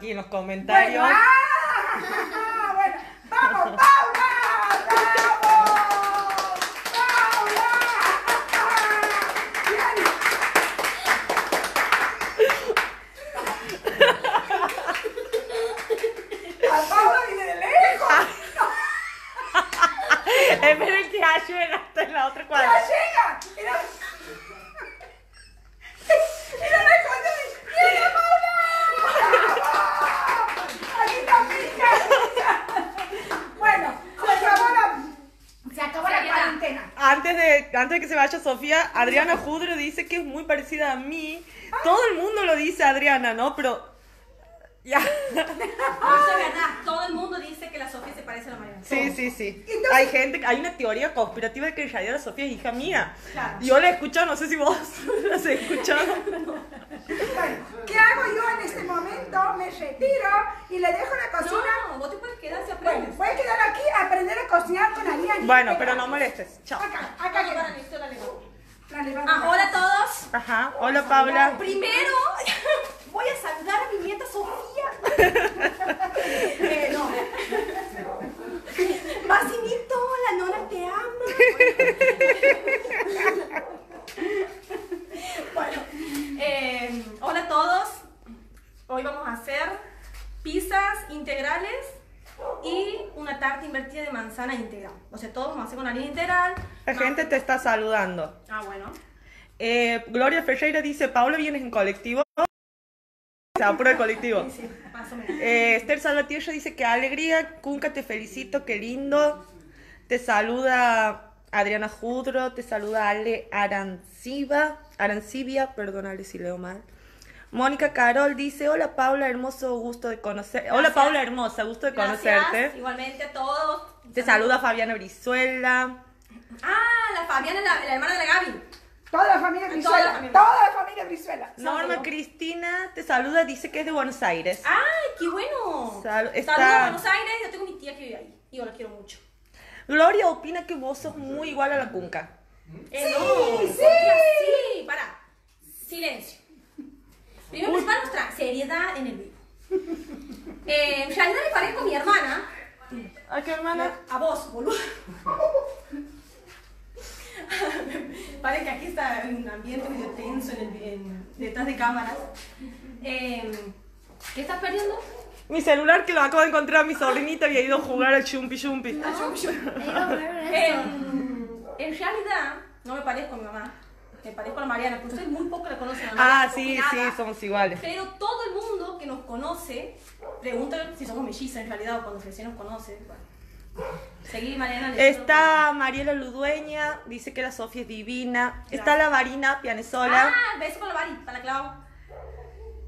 aquí en los comentarios. ah, bueno, vamos, Paula, bravo, Paula. Bien. La Paula viene de lejos. Esperen que ya llega hasta en la otra ¡Ya cuadra. llega! Mira, mira la esconde. ¡Llega Paula! ¡Bravo! ¡Aquí está mi hija! Bueno, se acabó la, se acabó la cuarentena. Antes de, que se vaya Sofía, Adriana Judro dice que es muy parecida a mí. Todo el mundo lo dice Adriana, ¿no? Pero. Ya. Eso es verdad. Todo el mundo dice que la Sofía se parece a la Mariana. Sí, sí, sí. Entonces- Hay gente, hay una teoría conspirativa de que en realidad la Sofía es hija mía. Claro. Yo la he escuchado, no sé si vos la has escuchado. Bueno, ¿qué hago yo en este momento? Me retiro y le dejo la cocina. No, vos te puedes quedar si Bueno, aprendes. voy a quedar aquí a aprender a cocinar con Ariana. Bueno, pero no molestes. Chao. Acá, acá Acá queda. para esto la levanto. La levanto. Ah, hola a todos. Ajá. Hola, Paula. Primero voy a saludar a mi nieta Sofía. Eh, no. Massimito, la nona te ama. Bueno, eh, hola a todos. Hoy vamos a hacer pizzas integrales y una tarta invertida de manzana integral. O sea, todos vamos a hacer con harina integral. La gente te está saludando. Ah, bueno. Eh, Gloria Ferreira dice, Paula, ¿vienes en colectivo? O sea, por el colectivo. Sí, más o menos. Eh, Esther Salvatierra dice que alegría, Cunca, te felicito, qué lindo. Te saluda Adriana Judro, te saluda Ale Aranciba, Arancibia, perdónale si leo mal. Mónica Carol dice, hola Paula, hermoso gusto de conocer. Hola. Paula, hermosa, gusto de Gracias, conocerte. igualmente a todos. Te saluda Fabiana Brizuela. Ah, la Fabiana, la, la hermana de la Gaby. Toda la familia Toda Brizuela. la familia. Toda la familia Brizuela. Norma Saludo. Cristina te saluda, dice que es de Buenos Aires. ¡Ay, qué bueno! Sal- está- Saludos a Buenos Aires, yo tengo mi tía que vive ahí. Y yo la quiero mucho. Gloria opina que vos sos muy igual a la Cunca. Eh, no, sí. Sofía, sí, para. Silencio. Primero principal, nuestra seriedad en el vivo. Eh, en realidad le parezco a mi hermana. ¿A qué hermana? A vos, boludo. Parece que aquí está un ambiente medio tenso en el- en- detrás de cámaras. Eh, ¿Qué estás perdiendo? Mi celular que lo acabo de encontrar mi sobrinita había ido a jugar al chumpi chumpi. Eh, en realidad, no me parezco a mi mamá. Me parezco a la Mariana, pero ustedes muy poco la conocen a la Mariana, Ah, sí, nada. sí, somos iguales. Pero todo el mundo que nos conoce pregunta si somos mellizas en realidad o cuando recién nos conoce. Bueno. Seguí, Mariana. Está Mariela Ludueña, dice que la Sofía es divina. Está la Varina Pianesola. Ah, beso con la Bari, para la clavo.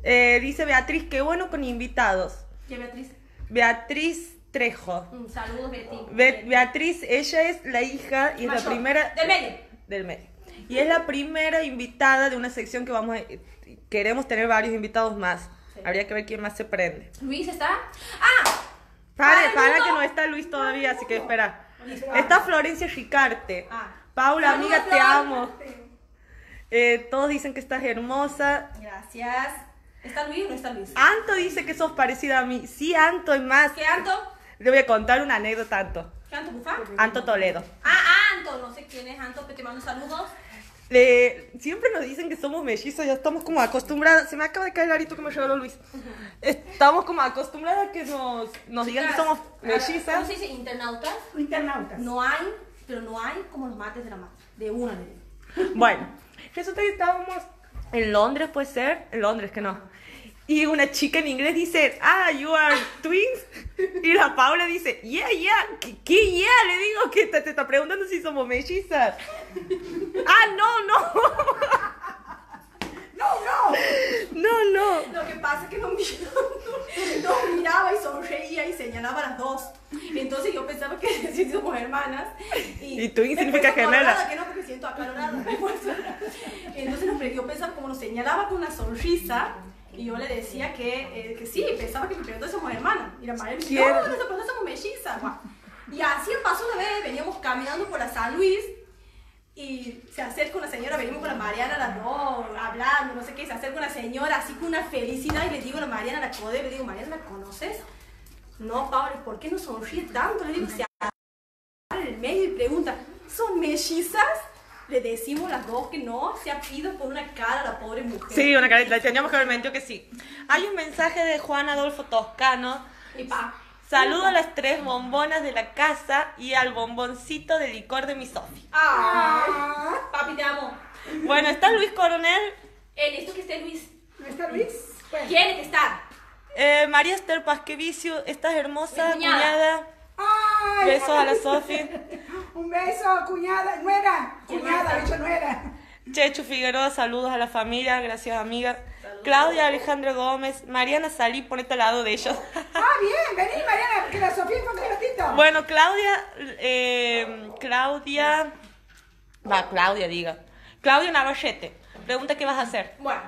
Eh, dice Beatriz, qué bueno con invitados. ¿Qué Beatriz? Beatriz Trejo. Mm, saludos, Betty. Be- Beatriz, ella es la hija y es la primera Del medio. del medio. Y es la primera invitada de una sección que vamos a, queremos tener varios invitados más. Sí. Habría que ver quién más se prende. Luis está. ¡Ah! Pare, Saludo. para que no está Luis todavía, así que espera. Está Florencia Ricarte. Ah. Paula, amiga, te amo. Eh, todos dicen que estás hermosa. Gracias. ¿Está Luis o no está Luis? Anto dice que sos parecida a mí. Sí, Anto, y más. ¿Qué Anto? Le voy a contar una anécdota, Anto. ¿Qué Anto Bufá? Anto Toledo. Ah, Anto, no sé quién es Anto, pero te mando saludos. Le- siempre nos dicen que somos mellizos, ya estamos como acostumbradas. Se me acaba de caer el arito que me regaló Luis. Estamos como acostumbradas a que nos, nos digan que somos ¿Cómo mellizas. se dice? ¿Internautas? Internautas. No hay, pero no hay como los mates de la mata. De una digo. Bueno, resulta que estábamos en Londres, puede ser, en Londres que no. Y una chica en inglés dice, ah, you are twins. Y la Paula dice, yeah, yeah, ¿qué, qué yeah? Le digo que te, te está preguntando si somos mellizas. ah, no, no, No, no. no, no. Lo que pasa es que nos miraba, nos miraba y sonreía y señalaba a las dos. Entonces yo pensaba que sí somos hermanas. Y twin me significa gemela. que no, porque siento acalorada. Entonces nos, yo pensaba, como nos señalaba con una sonrisa, y yo le decía que, eh, que sí, pensaba que preguntó si somos hermanas. Y la madre me dice, no, no, no, somos mellizas. guau. Y así pasó una vez, veníamos caminando por la San Luis, y se acerca una señora, venimos con la Mariana las dos, hablando, no sé qué, se acerca una señora así con una felicidad y le digo a la Mariana, la code, le digo, Mariana, ¿la conoces? No, Pablo, ¿por qué no sonríe tanto? Le digo, se en el medio y pregunta, ¿son mellizas? Le decimos las dos que no, se ha pido por una cara a la pobre mujer. Sí, una carita, teníamos que haber mentido que sí. Hay un mensaje de Juan Adolfo Toscano. Y pa, Saludo a las tres bombonas de la casa y al bomboncito de licor de mi Sofi. ¡Ah! Papi, te amo. Bueno, está Luis Coronel, Eh, necesito que esté Luis. ¿No está Luis? Bueno. Tiene que estar. eh, María Esther Pasquevicio, estás hermosa, cuñada. cuñada. Ay, Besos a la Sofi. Un beso, cuñada, nuera, cuñada, de hecho nuera. Chechu Figueroa, saludos a la familia, gracias amiga. Claudia Alejandro Gómez, Mariana Salí, ponete al lado de ellos. Ah, bien, vení Mariana, que la Sofía fue un ratito. Bueno, Claudia, eh, Claudia, va, Claudia diga. Claudia Navallete, pregunta qué vas a hacer. Bueno,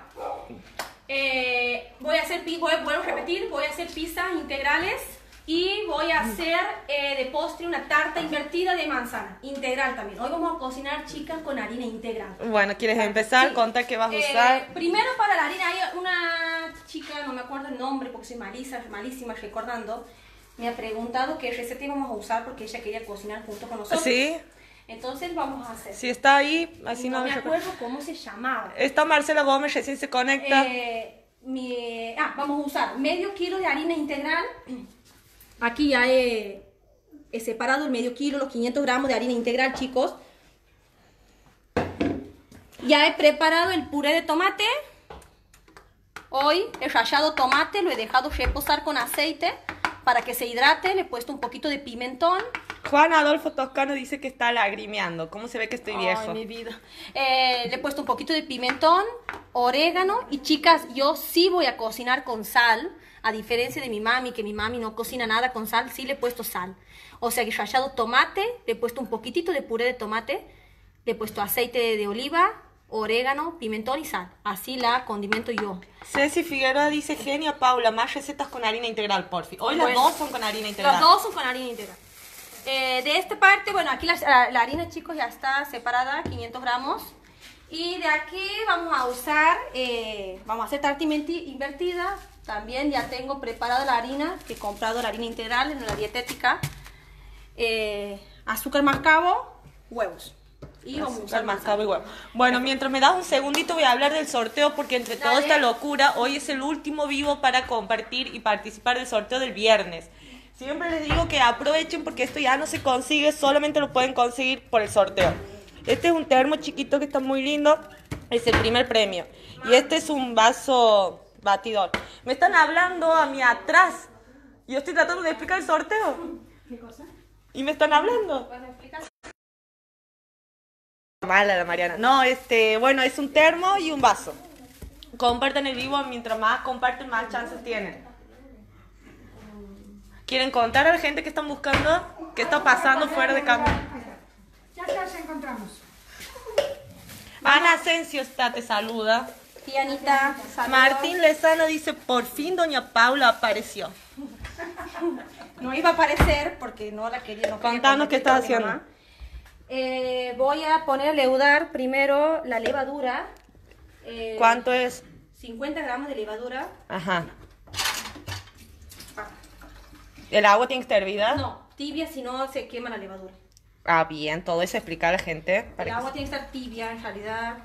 eh, voy a hacer, voy, vuelvo a repetir, voy a hacer pizzas integrales y voy a hacer eh, de postre una tarta invertida de manzana, integral también. Hoy vamos a cocinar chicas con harina integral. Bueno, ¿quieres empezar? Sí. Conta qué vas a Eh, usar. primero para la harina hay una chica, no me acuerdo el nombre porque soy malísima, malísima recordando, me ha preguntado qué receta íbamos a usar porque ella quería cocinar junto con nosotros. Sí, Entonces vamos a hacer. si está ahí, así no no, me acuerdo cómo se llamaba. Está Marcela Gómez, recién se conecta. Eh, mi- ah, vamos a usar medio kilo de harina integral. Aquí ya he, he separado el medio kilo, los 500 gramos de harina integral, chicos. Ya he preparado el puré de tomate. Hoy he rallado tomate, lo he dejado reposar con aceite para que se hidrate. Le he puesto un poquito de pimentón. Juan Adolfo Toscano dice que está lagrimeando. ¿Cómo se ve que estoy viejo? Ay, mi vida. Eh, le he puesto un poquito de pimentón, orégano y chicas, yo sí voy a cocinar con sal, a diferencia de mi mami, que mi mami no cocina nada con sal, sí le he puesto sal. O sea que he rallado tomate, le he puesto un poquitito de puré de tomate, le he puesto aceite de, oliva, orégano, pimentón y sal. Así la condimento yo. Ceci Figueroa dice, genia Paula, más recetas con harina integral, porfi. Hoy las Bueno. dos son con harina integral. Los dos son con harina integral. Eh, de esta parte, bueno, aquí la, la- la harina, chicos, ya está separada, 500 gramos. Y de aquí vamos a usar, eh, vamos a hacer tarta invertida. También ya tengo preparada la harina, que he comprado la harina integral en la dietética. Eh, azúcar mascabo, huevos. Y vamos a Azúcar, usar mascabo y huevo. Bueno, mientras me das un segundito voy a hablar del sorteo porque entre toda esta locura, hoy es el último vivo para compartir y participar del sorteo del viernes. Siempre les digo que aprovechen porque esto ya no se consigue, solamente lo pueden conseguir por el sorteo. Este es un termo chiquito que está muy lindo, es el primer manzana. Y este es un vaso batidor. Me están hablando a mí atrás. Yo estoy tratando de explicar el sorteo. ¿Qué cosa? Y me están hablando. Mala la Mariana. No, este, bueno, es un termo y un vaso. Compartan el vivo, mientras más comparten, más chances tienen. ¿Quieren contar a la gente que están buscando? ¿Qué está pasando fuera de cámara? Ya ya encontramos. Ana Asensio está, te saluda. Tía Anita. Martín Lezano dice, por fin doña Paula apareció. No iba a aparecer porque no la quería. No Contanos qué estás haciendo. Eh, voy a poner a leudar primero la levadura. Eh, ¿Cuánto es? 50 gramos de levadura. Ajá. ¿El agua tiene que estar hervida? No, tibia, si no se quema la levadura. Ah, bien, todo eso explica a la gente. El que- agua tiene que estar tibia, en realidad.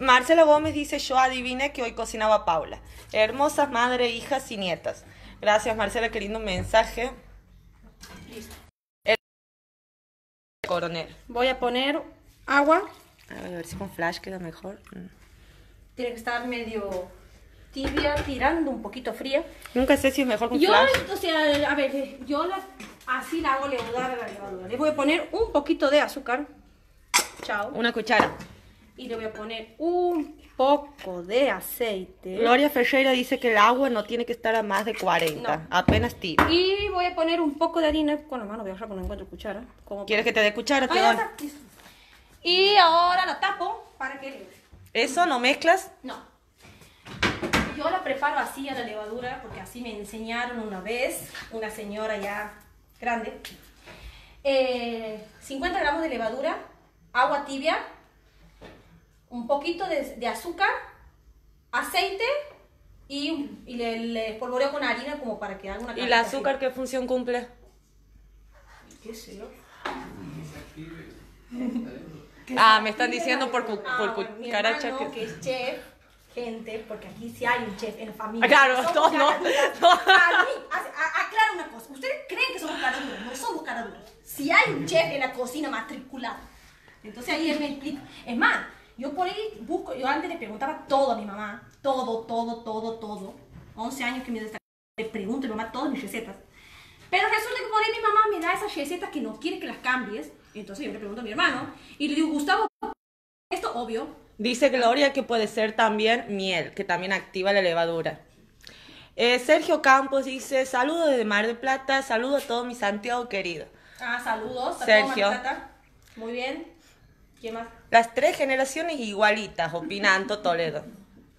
Marcela Gómez dice, yo adiviné que hoy cocinaba Paula. Hermosas madre, hijas y nietas. Gracias Marcela, qué lindo mensaje. Listo. Coronel. Voy a poner agua. A ver si con flash queda mejor. Mm. Tiene que estar medio tibia, tirando un poquito fría. Nunca sé si es mejor con Yo, flash. o sea, a ver, yo la, así la hago leudar a la levadura. Le voy a poner un poquito de azúcar. Chao. Una cuchara. Y le voy a poner un poco de aceite. Gloria Ferreira dice que el agua no tiene que estar a más de 40, No. apenas tibia. Y voy a poner un poco de harina con la mano, voy a dejar porque no encuentro cuchara. Como ¿Quieres que te dé cuchara? Te ya doy. Y ahora la tapo para que. ¿Eso no mezclas? No. Yo la preparo así a la levadura porque así me enseñaron una vez una señora ya grande. Eh, 50 gramos de levadura, agua tibia, un poquito de, de azúcar, aceite y, y le, le espolvoreo con harina como para que haga una ¿Y el así. azúcar qué función cumple? ¿Qué sé yo? Ah, me están diciendo por, cu- Ah, por bueno, mi cucaracha hermano, que... que es chef, gente, porque aquí sí hay un chef en la familia. Ah, claro, Somos todos no, caraduras. no. A mí, a- a- aclaro una cosa, ustedes creen que somos caraduras, no somos caraduras. Si hay un chef en la cocina matriculado. Entonces ahí él me explica. Es más, yo por ahí busco, yo antes le preguntaba todo a mi mamá, todo, todo, todo, todo. 11 años que me destaca, le pregunto a mi mamá todas mis recetas. Pero resulta que por ahí mi mamá me da esas recetas que no quiere que las cambies. Entonces yo le pregunto a mi hermano y le digo, Gustavo, esto obvio, Dice Gloria que puede ser también miel, que también activa la levadura. Eh, Sergio Campos dice, saludos desde Mar del Plata, saludos a todo mi Santiago querido. Ah, saludos. a Sergio. todo Mar del Plata. Muy bien. ¿Quién más? Las tres generaciones igualitas, opinando Toledo.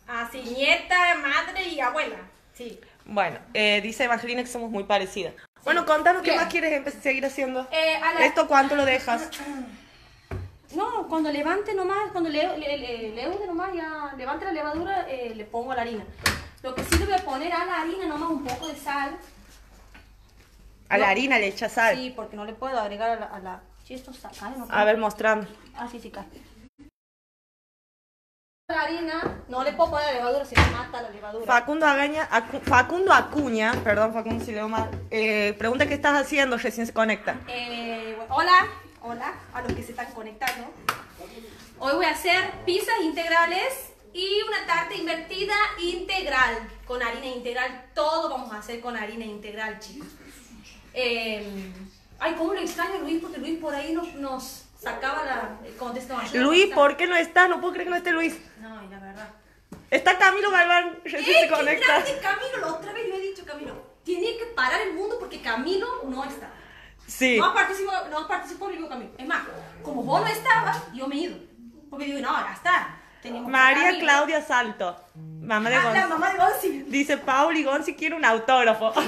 Ah, sí, nieta, madre y abuela. Sí. Bueno, eh, dice Evangelina que somos muy parecidas. Bueno, contanos qué Bien. más quieres seguir haciendo. Eh, la- ¿Esto cuánto lo dejas? No, cuando levante nomás, cuando le, le, nomás, ya levante la levadura, eh, le pongo la harina. Lo que sí le voy a poner a la harina nomás un poco de sal. A la harina le echas sal. Sí, porque no le puedo agregar a la... A la... Sí, esto saca, ¿no? A ver, mostrando. Ah, sí, sí, cae. La harina, no le puedo poner la levadura, se me mata la levadura. Facundo Agaña, Acu- Facundo Acuña, perdón Facundo si leo mal, eh, pregunta qué estás haciendo, recién se conecta. Eh, bueno, hola, hola a los que se están conectando. Hoy voy a hacer pizzas integrales y una tarta invertida integral con harina integral. Todo vamos a hacer con harina integral, chicos. Eh, ay, cómo lo extraño a Luis, porque Luis por ahí nos, nos sacaba la el contexto. Yo no Luis. ¿por qué no está? No puedo creer que no esté Luis. No, y la verdad. Está Camilo Galván, recién ¡Eh, se qué conecta. Camilo! La otra vez lo he dicho, Camilo. Tiene que parar el mundo porque Camilo no está. Sí. No participó, no participó el Camilo. Es más, como vos no estabas, yo me he ido. Porque digo, no, ya está. Teníamos María. Claudia Santo, mamá de Ah, la Gonzi. mamá de Gonzi. Dice Pauli Gonzi quiere un autógrafo.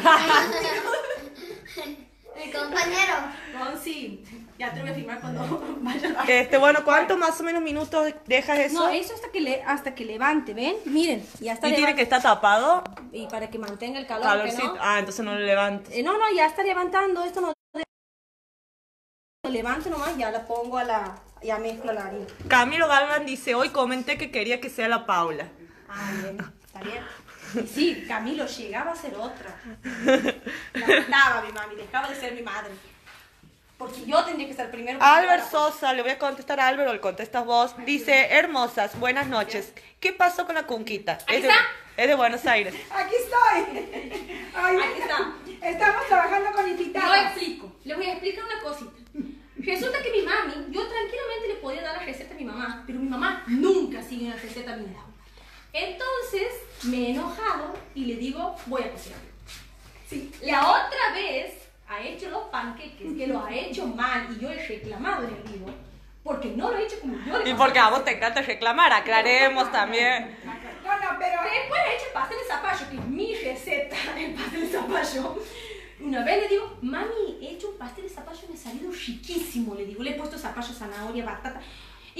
Mi compañero. Gonzi, ya te voy a firmar cuando vaya este, bueno, ¿cuántos más o menos minutos dejas eso? No, eso hasta que, le, hasta que levante, ¿ven? Miren, ya está y tiene que estar tapado. Y para que mantenga el calor, Calorcito. no. Ah, entonces no lo levantes. Eh, no, no, ya está levantando. Esto no... Lo levanto nomás, ya la pongo a la... Ya mezclo la harina. Camilo Galván dice, hoy comenté que quería que sea la Paula. Ah, bien, está bien. Sí, Camilo llegaba a ser otra. La mataba mi mami, dejaba de ser mi madre. Porque yo tendría que estar primero. Albert yo Sosa, le voy a contestar a Albert o le contestas vos. Dice, hermosas, buenas noches. ¿Qué pasó con la cunquita? Es de, está. es de Buenos Aires. Aquí estoy. Ay, Aquí está. Estamos trabajando con Lo invitados. explico. Les voy a explicar una cosita. Resulta que mi mami, yo tranquilamente le podía dar la receta a mi mamá, pero mi mamá nunca sigue una receta mía. Entonces me he enojado y le digo, voy a cocinar. Sí. La otra vez ha hecho los panqueques, que los ha hecho mal y yo he reclamado el vivo, porque no lo he hecho como yo le Y porque a vos te encanta reclamar, aclaremos también. No, no, pero Después he hecho pastel de zapallo, que es mi receta, el pastel de zapallo. Una vez le digo, mami, he hecho un pastel de zapallo y me ha salido riquísimo. Le digo, le he puesto zapallo, zanahoria, batata.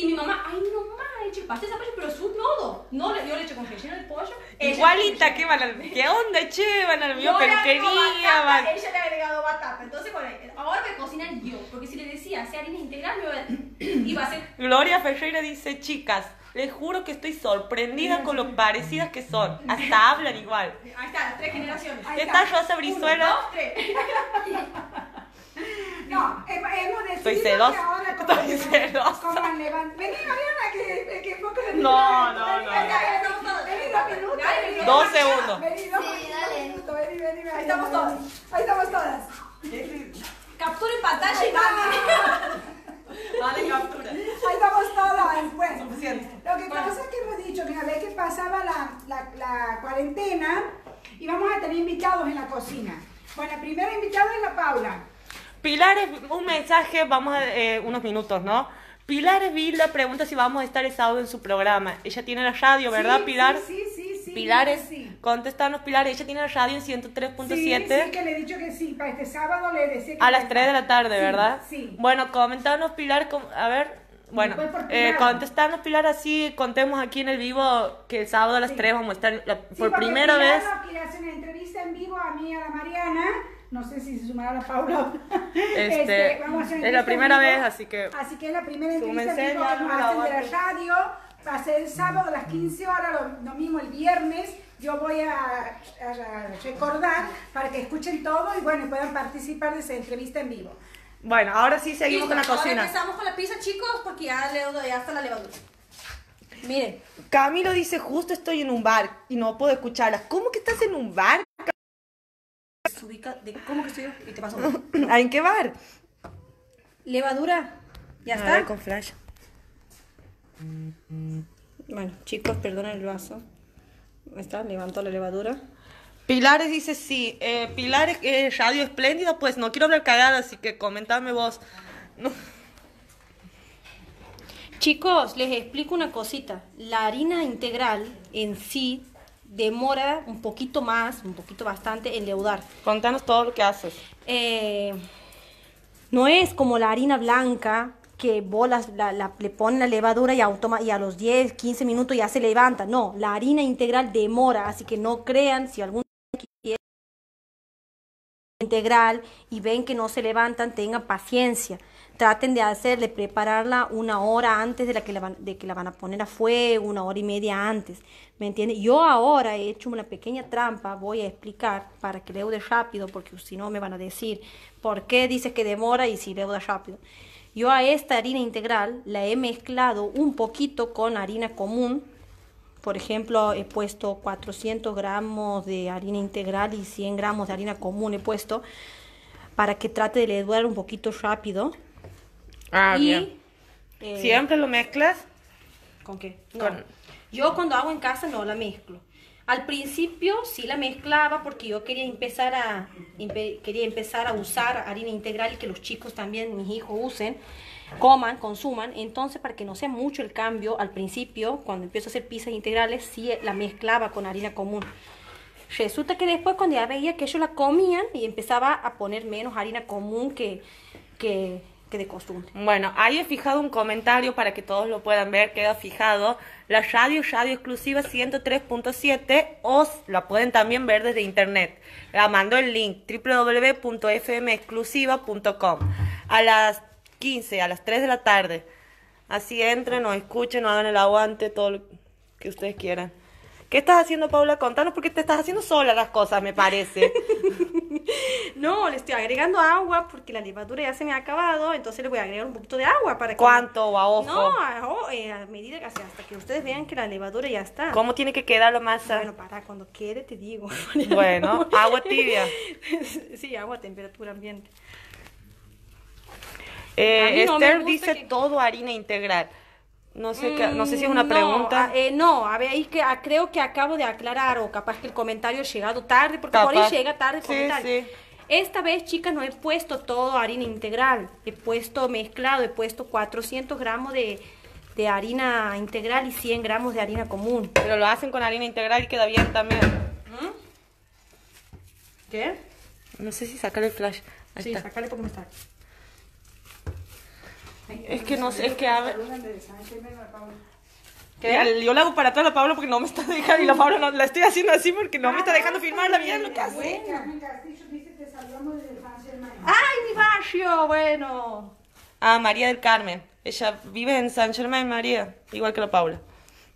Y mi mamá, ay, no más, he hecho el pastel de zapallo, pero su nodo. No, le- yo le he hecho con relleno de pollo. Igualita, ¿qué a... ¿Qué onda, che? Van al mío Yo le agrego peluquería, batata. Ella le ha agregado batata. Entonces, bueno, ahora voy a cocinar yo. Porque si le decía, hacer harina integral, me iba a- hacer Gloria Ferreira dice, chicas, les juro que estoy sorprendida con lo parecidas que son. Hasta hablan igual. Ahí está, las tres generaciones. Ahí Está. Rosa Brizuela. Dos, tres. No, hem- hemos decidido Estoy celosa. que ahora como, Estoy celosa. como al levan- Vení, Mariana, que, que poco de No, no, no, vení, dos minutos. Dos dos segundos. Vení dos minutos. Vení, vení, vení. Ahí estamos todas. Ahí estamos todas. Captura en pantalla y está. Vale, captura. Ahí estamos todas. Bueno, Suficiente. lo que pasa es que hemos dicho que una vez que pasaba la, la, la cuarentena, íbamos a tener invitados en la cocina. Bueno, la primera invitada es la Paula. Pilares, un mensaje, vamos a eh, unos minutos, ¿no? Pilares Vilda pregunta si vamos a estar el sábado en su programa. Ella tiene la radio, ¿verdad, Sí, Pilar? Sí, sí, sí. Pilares, sí. contestanos, Pilares. Ella tiene la radio en 103.7. Sí, sí, que le he dicho que sí, para este sábado le decía que A las iba 3 de la tarde, Sí, ¿verdad? Sí. Bueno, comentanos, Pilar, com- a ver. Bueno, eh, contestanos, Pilar, así contemos aquí en el vivo que el sábado a las Sí. 3 vamos a estar la- por primera Pilar vez. nos quiere hacer una entrevista en vivo a mí y a la Mariana. No sé si se sumará la Paula. Este, vamos a hacer es la primera vivo. vez, así que Así que es la primera entrevista que nos hacen de la radio. Va a ser el sábado a las 15 horas, lo, lo mismo el viernes. Yo voy a, a recordar para que escuchen todo y bueno, puedan participar de esa entrevista en vivo. Bueno, ahora sí seguimos con la Listo, cocina. Ahora empezamos con la pizza, chicos, porque ya, le, ya está la levadura. Miren, Camilo dice, justo estoy en un bar y no puedo escucharlas. ¿Cómo que estás en un bar? Se ubica de cómo que estoy yo y te paso. ¿En qué bar? Levadura, ya A está. ver, con flash. Bueno, chicos, perdonen el vaso. Está, levanto la levadura. Pilares dice sí. Eh, Pilares, eh, radio espléndida, pues no quiero hablar cagada, así que comentame vos. No. Chicos, les explico una cosita. La harina integral en sí demora un poquito más, un poquito bastante en leudar. Contanos todo lo que haces. Eh, no es como la harina blanca que vos la, la- le ponen la levadura y, automa- y a los 10, 15 minutos ya se levanta. No, la harina integral demora, así que no crean si algún quiere integral y ven que no se levantan, tengan paciencia. Traten de hacer, de prepararla una hora antes de, la que la van, de que la van a poner a fuego, una hora y media antes. ¿Me entiende? Yo ahora he hecho una pequeña trampa, voy a explicar para que leude rápido, porque si no me van a decir por qué dice que demora y si leuda rápido. Yo a esta harina integral la he mezclado un poquito con harina común, por ejemplo, he puesto 400 gramos de harina integral y 100 gramos de harina común he puesto para que trate de leudar un poquito rápido. Ah, y, bien. eh, ¿Siempre lo mezclas? ¿Con qué? No. Con- Yo cuando hago en casa no la mezclo. Al principio sí la mezclaba porque yo quería empezar a empe- quería empezar a usar harina integral y que los chicos también, mis hijos usen, coman, consuman. Entonces, para que no sea mucho el cambio, al principio, cuando empiezo a hacer pizzas integrales, sí la mezclaba con harina común. Resulta que después cuando ya veía que ellos la comían y empezaba a poner menos harina común que, que, que de costumbre. Bueno, ahí he fijado un comentario para que todos lo puedan ver, queda fijado. La radio, radio exclusiva 103.7, o la pueden también ver desde internet. La mando el link www.fmexclusiva.com a las 15, a las 3 de la tarde. Así entren, o escuchen, o hagan el aguante, todo lo que ustedes quieran. ¿Qué estás haciendo, Paula? Contanos porque te estás haciendo sola las cosas, me parece. No, le estoy agregando agua porque la levadura ya se me ha acabado, entonces le voy a agregar un poquito de agua para que... ¿Cuánto a ojo? No, a, o- eh, a medida que hasta que ustedes vean que la levadura ya está. ¿Cómo tiene que quedar la masa? Bueno, para cuando quiere te digo. Bueno, agua tibia. sí, agua a temperatura ambiente. Eh, A mí no me Esther dice que- todo harina integral. No sé, no sé si es Mm, una no, pregunta. a- eh, no, a ver, ahí que, ah, creo que acabo de aclarar o capaz que el comentario ha llegado tarde, porque por ahí llega tarde el Sí, comentario. sí. Esta vez, chicas, no he puesto todo harina integral, he puesto mezclado, he puesto 400 gramos de, de harina integral y 100 gramos de harina común. Pero lo hacen con harina integral y queda bien también. ¿Qué? No sé si sacar el flash. Ahí Sí, está. sacale porque está. Es que no sé, es que a ver. Saludan de San Germán a Paula. ¿Qué? Yo le hago para atrás a la Pablo porque no me está dejando. Y la Pablo no, la estoy haciendo así porque no me está dejando filmar la vida lo que hace. ¡Ay, mi barrio! Bueno. Ah, María del Carmen. Ella vive en San Germán, María, igual que la Paula.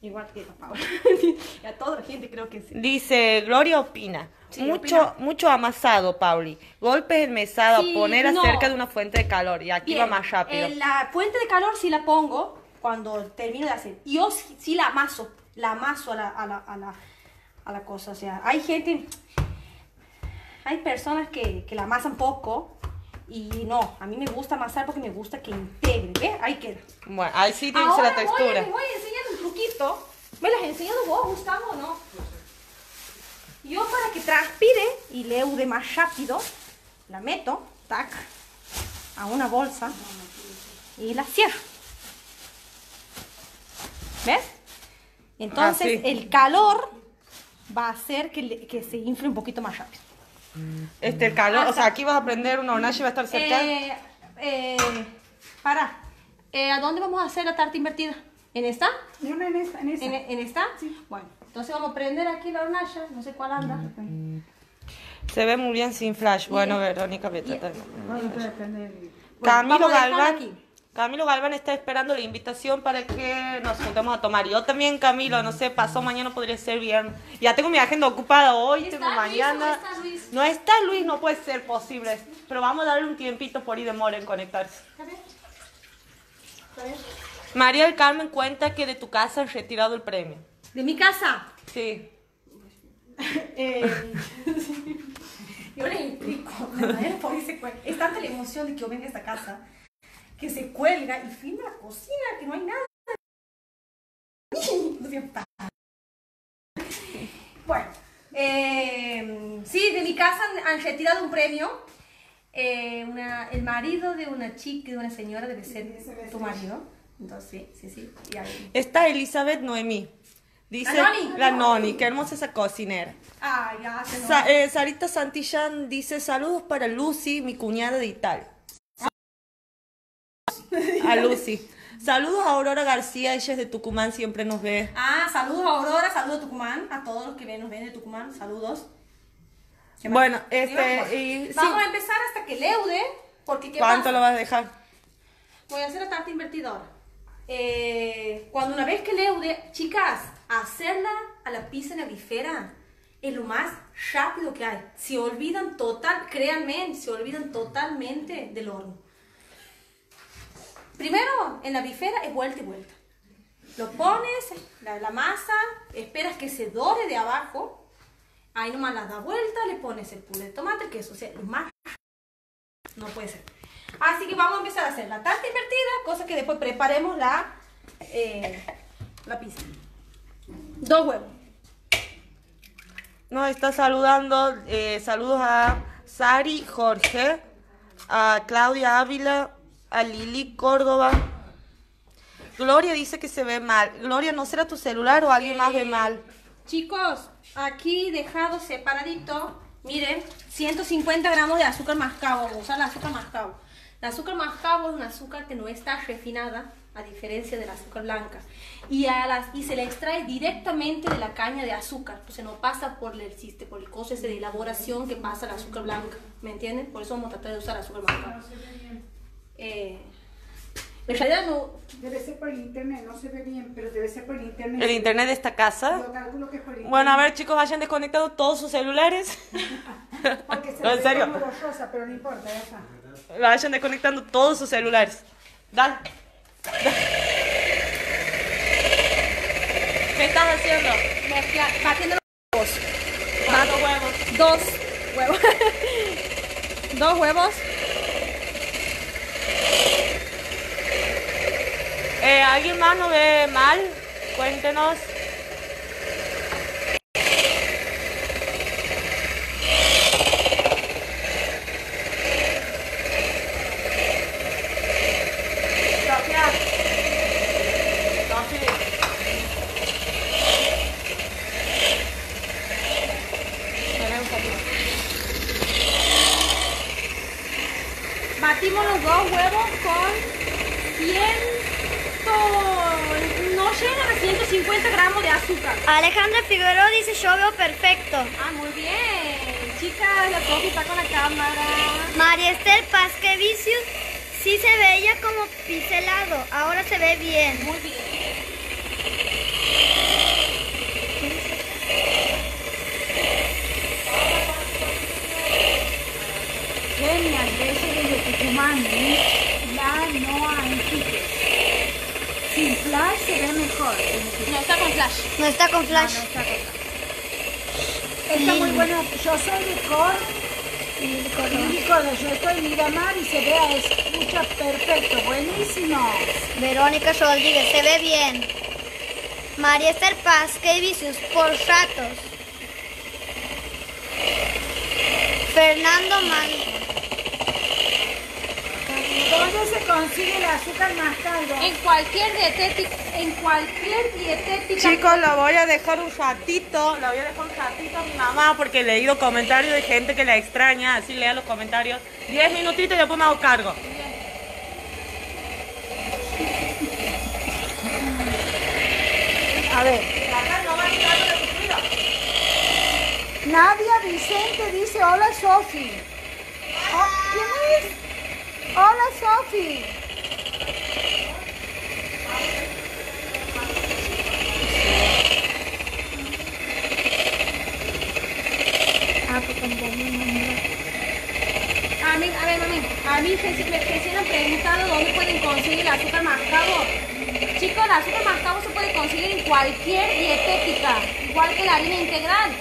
Igual que la Paula. y a toda la gente creo que sí. Dice, Gloria opina. Sí, mucho, opina. mucho amasado, Pauli. Golpes en mesado Sí, a poner no. acerca de una fuente de calor. Y aquí va Bien, más rápido. eh, la fuente de calor sí la pongo cuando termino de hacer. Y yo sí, sí la amaso, la amaso a la, a, la, a, la, a la cosa. O sea, hay gente, hay personas que, que la amasan poco y no, a mí me gusta amasar porque me gusta que integre. ¿Ves? Ahí queda. Bueno, ahí sí tiene la voy, textura. les voy a enseñar un truquito. ¿Me las has enseñado vos, Gustavo, o no? Yo para que transpire y leude más rápido, la meto, tac, a una bolsa y la cierro. ¿Ves? Entonces Ah, sí. el calor va a hacer que, le- que se infle un poquito más rápido. Este, el calor, o sea, aquí vas a prender una hornalla y va a estar cerca. Eh, eh, para, eh, ¿a dónde vamos a hacer la tarta invertida? ¿En esta? Ni una en esta, en esa. ¿En, en esta? Bueno, entonces vamos a prender aquí la hornalla, no sé cuál anda. Se ve muy bien sin flash. Bueno, Verónica, vete. A. Camilo a Galván. Camilo Galván está esperando la invitación para que nos juntemos a tomar. Yo también, Camilo, no sé, pasó mañana podría ser bien. Ya tengo mi agenda ocupada hoy, ¿Está tengo Luis mañana. no está Luis? No está Luis, no puede ser posible. Pero vamos a darle un tiempito por ahí demora en conectarse. ¿Está bien? ¿Está bien? María del Carmen cuenta que de tu casa han retirado el premio. De mi casa. Sí. Eh, yo les explico. La manera por qué se cuelga. Es tanta la emoción de que yo venga a esta casa que se cuelga y filma la cocina, que no hay nada. Bueno, eh, sí, de mi casa han, han retirado un premio. Eh, una- el marido de una chica, de una señora, debe ser tu marido. Entonces, sí, sí, sí. y ahí- Está Elizabeth Noemí. Dice La Noni. la Noni, qué hermosa esa cocinera. Ay, gracias. no. Sa- eh, Sarita Santillán dice saludos para Lucy, mi cuñada de Italia. A Lucy. Saludos a Aurora García, ella es de Tucumán, siempre nos ve. Ah, saludos a Aurora, saludos a Tucumán, a todos los que nos ven de Tucumán, saludos. Bueno, este, vamos. y, sí. Vamos a empezar hasta que leude, porque ¿qué ¿cuánto pasa? lo vas a dejar? Voy a hacer la tarta invertidora. Eh, cuando una vez que leude, chicas, hacerla a la pizza en la bifera es lo más rápido que hay. Se olvidan total, créanme, se olvidan totalmente del horno. Primero, en la bifera es vuelta y vuelta. Lo pones, la, la masa, esperas que se dore de abajo. Ahí nomás la da vuelta, le pones el puré de tomate, el queso, o sea, lo más no puede ser. Así que vamos a empezar a hacer la tarta invertida, cosa que después preparemos la, eh, la pizza. Dos huevos. Nos está saludando, eh, saludos a Sari Jorge, a Claudia Ávila, a Lili Córdoba. Gloria dice que se ve mal. Gloria, ¿no será tu celular o alguien más ve mal? Chicos, aquí dejado separadito, miren, 150 gramos de azúcar mascabo, vamos a usar el azúcar mascabo. El azúcar mascabo es un azúcar que no está refinada, a diferencia del azúcar blanca. Y, a las, y se la extrae directamente de la caña de azúcar, o sea, no pasa por el por el proceso de elaboración que pasa el azúcar blanca, ¿me entienden? Por eso vamos a tratar de usar azúcar mascabo. Eh, en realidad no, Debe ser por internet, no se ve bien, pero debe ser por internet. El internet de esta casa. Que es por. Bueno, a ver, chicos, vayan desconectando todos sus celulares. Porque se No, en ve serio. borrosa, pero no importa, ya está. Vayan desconectando todos sus celulares. Dale. ¿Qué estás haciendo? mezcla, batiendo los huevos. ¿Cuántos huevos? Dos huevos. Dos huevos. Eh, ¿Alguien más no ve mal? Cuéntenos. Sofía. Sofi. Ven un poquito. Dos huevos con 100, no llegan a 150 gramos de azúcar. Alejandra Figueroa dice yo veo perfecto. Ah, muy bien. Chicas, la Sofi está con la cámara. María Esther Pasquevicius sí se veía como pincelado, ahora se ve bien. Muy bien. Genial, besos ¿eh? La Noa Enrique. Sin flash se ve mejor. No, está con flash. No está con flash. Está muy bueno. Yo soy de Cor. Y Cor, yo estoy en Miramar y se ve a escucha perfecto. Buenísimo. Verónica Rodríguez, se ve bien. María Esther Pasquevicius, por ratos. Fernando Man. ¿Dónde se consigue el azúcar mascado? En cualquier dietética, en cualquier dietética. Chicos, lo voy a dejar un ratito, la voy a dejar un ratito a mi mamá porque he leído comentarios de gente que la extraña, así lea los comentarios. Diez minutitos y después me hago cargo. A ver. Nadia Vicente dice, hola Sofi. Oh, ¿Quién es? Hola Sofi. Ah, pues. A mí, a ver, mami, a mí reci- me recién han preguntado dónde pueden conseguir el azúcar mascabo. Chicos, el azúcar mascabo se puede conseguir en cualquier dietética, igual que la harina integral.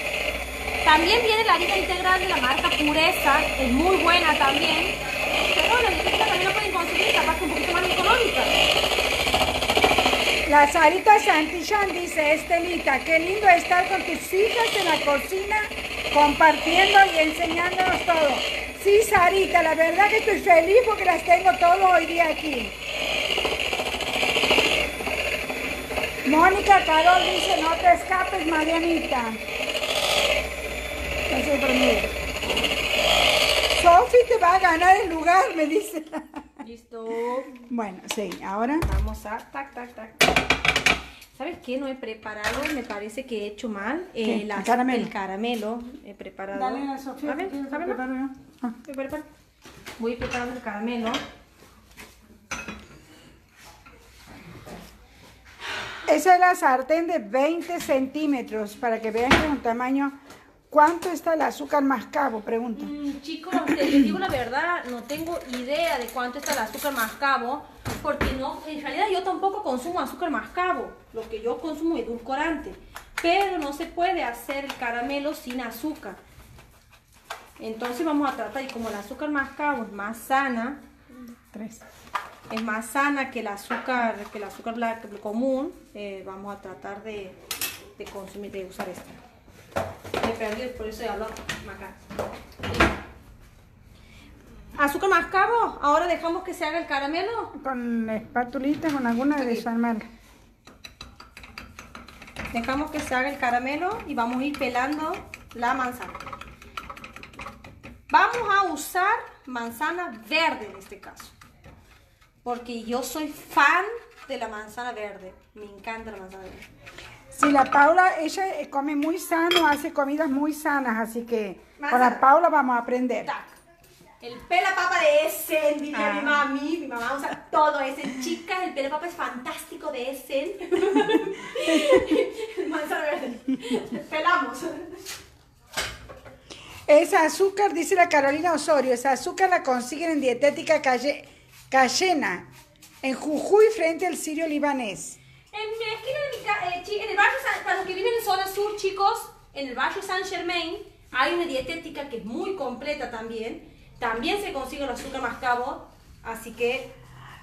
También viene la harina integral de la marca Pureza, es muy buena también. La Sarita Santillán dice, Estelita, qué lindo estar con tus hijas en la cocina, compartiendo y enseñándonos todo. Sí, Sarita, la verdad que estoy feliz porque las tengo todo hoy día aquí. Mónica Carol dice, no te escapes, Marianita. Sofi te va a ganar el lugar, me dice. Listo. Bueno, sí, ahora. Vamos a tac, tac, tac. ¿Sabes qué? No he preparado, me parece que he hecho mal. Eh, ¿El caramelo? El caramelo he preparado. Dale a Sofía, A ver, que yo lo ¿sabe preparo yo. Ah. Voy, prepar- Voy preparando el caramelo. Esa es la sartén de 20 centímetros para que vean que es un tamaño. ¿Cuánto está el azúcar mascabo? Pregunta. Mm, chicos, te- les digo la verdad, no tengo idea de cuánto está el azúcar mascabo, porque no, en realidad yo tampoco consumo azúcar mascabo, lo que yo consumo es edulcorante, pero no se puede hacer el caramelo sin azúcar. Entonces vamos a tratar, y como el azúcar mascabo es más sana, Tres. es más sana que el azúcar, que el azúcar black común, eh, vamos a tratar de, de consumir, de usar esta. Me perdí, por eso hablo acá. Azúcar mascabo, ahora dejamos que se haga el caramelo. Con la espatulita, con alguna de almendra. Dejamos que se haga el caramelo y vamos a ir pelando la manzana. Vamos a usar manzana verde en este caso. Porque yo soy fan de la manzana verde. Me encanta la manzana verde. Sí, la Paula, ella eh, come muy sano, hace comidas muy sanas, así que Más con la. Paula vamos a aprender. Tac. El pela papa de Essen, diría Ah. mi mami. Mi mamá usa todo Essen. Chicas, el pela papa es fantástico de Essen. Manzana verde. Pelamos. Esa azúcar, dice la Carolina Osorio, esa azúcar la consiguen en Dietética Calle, Cayena, en Jujuy, frente al Sirio Libanés. En mi esquina de mi ca- eh, en el barrio San, para los que viven en zona sur, chicos, en el barrio San Germain hay una dietética que es muy completa también. También se consigue el azúcar mascabo, así que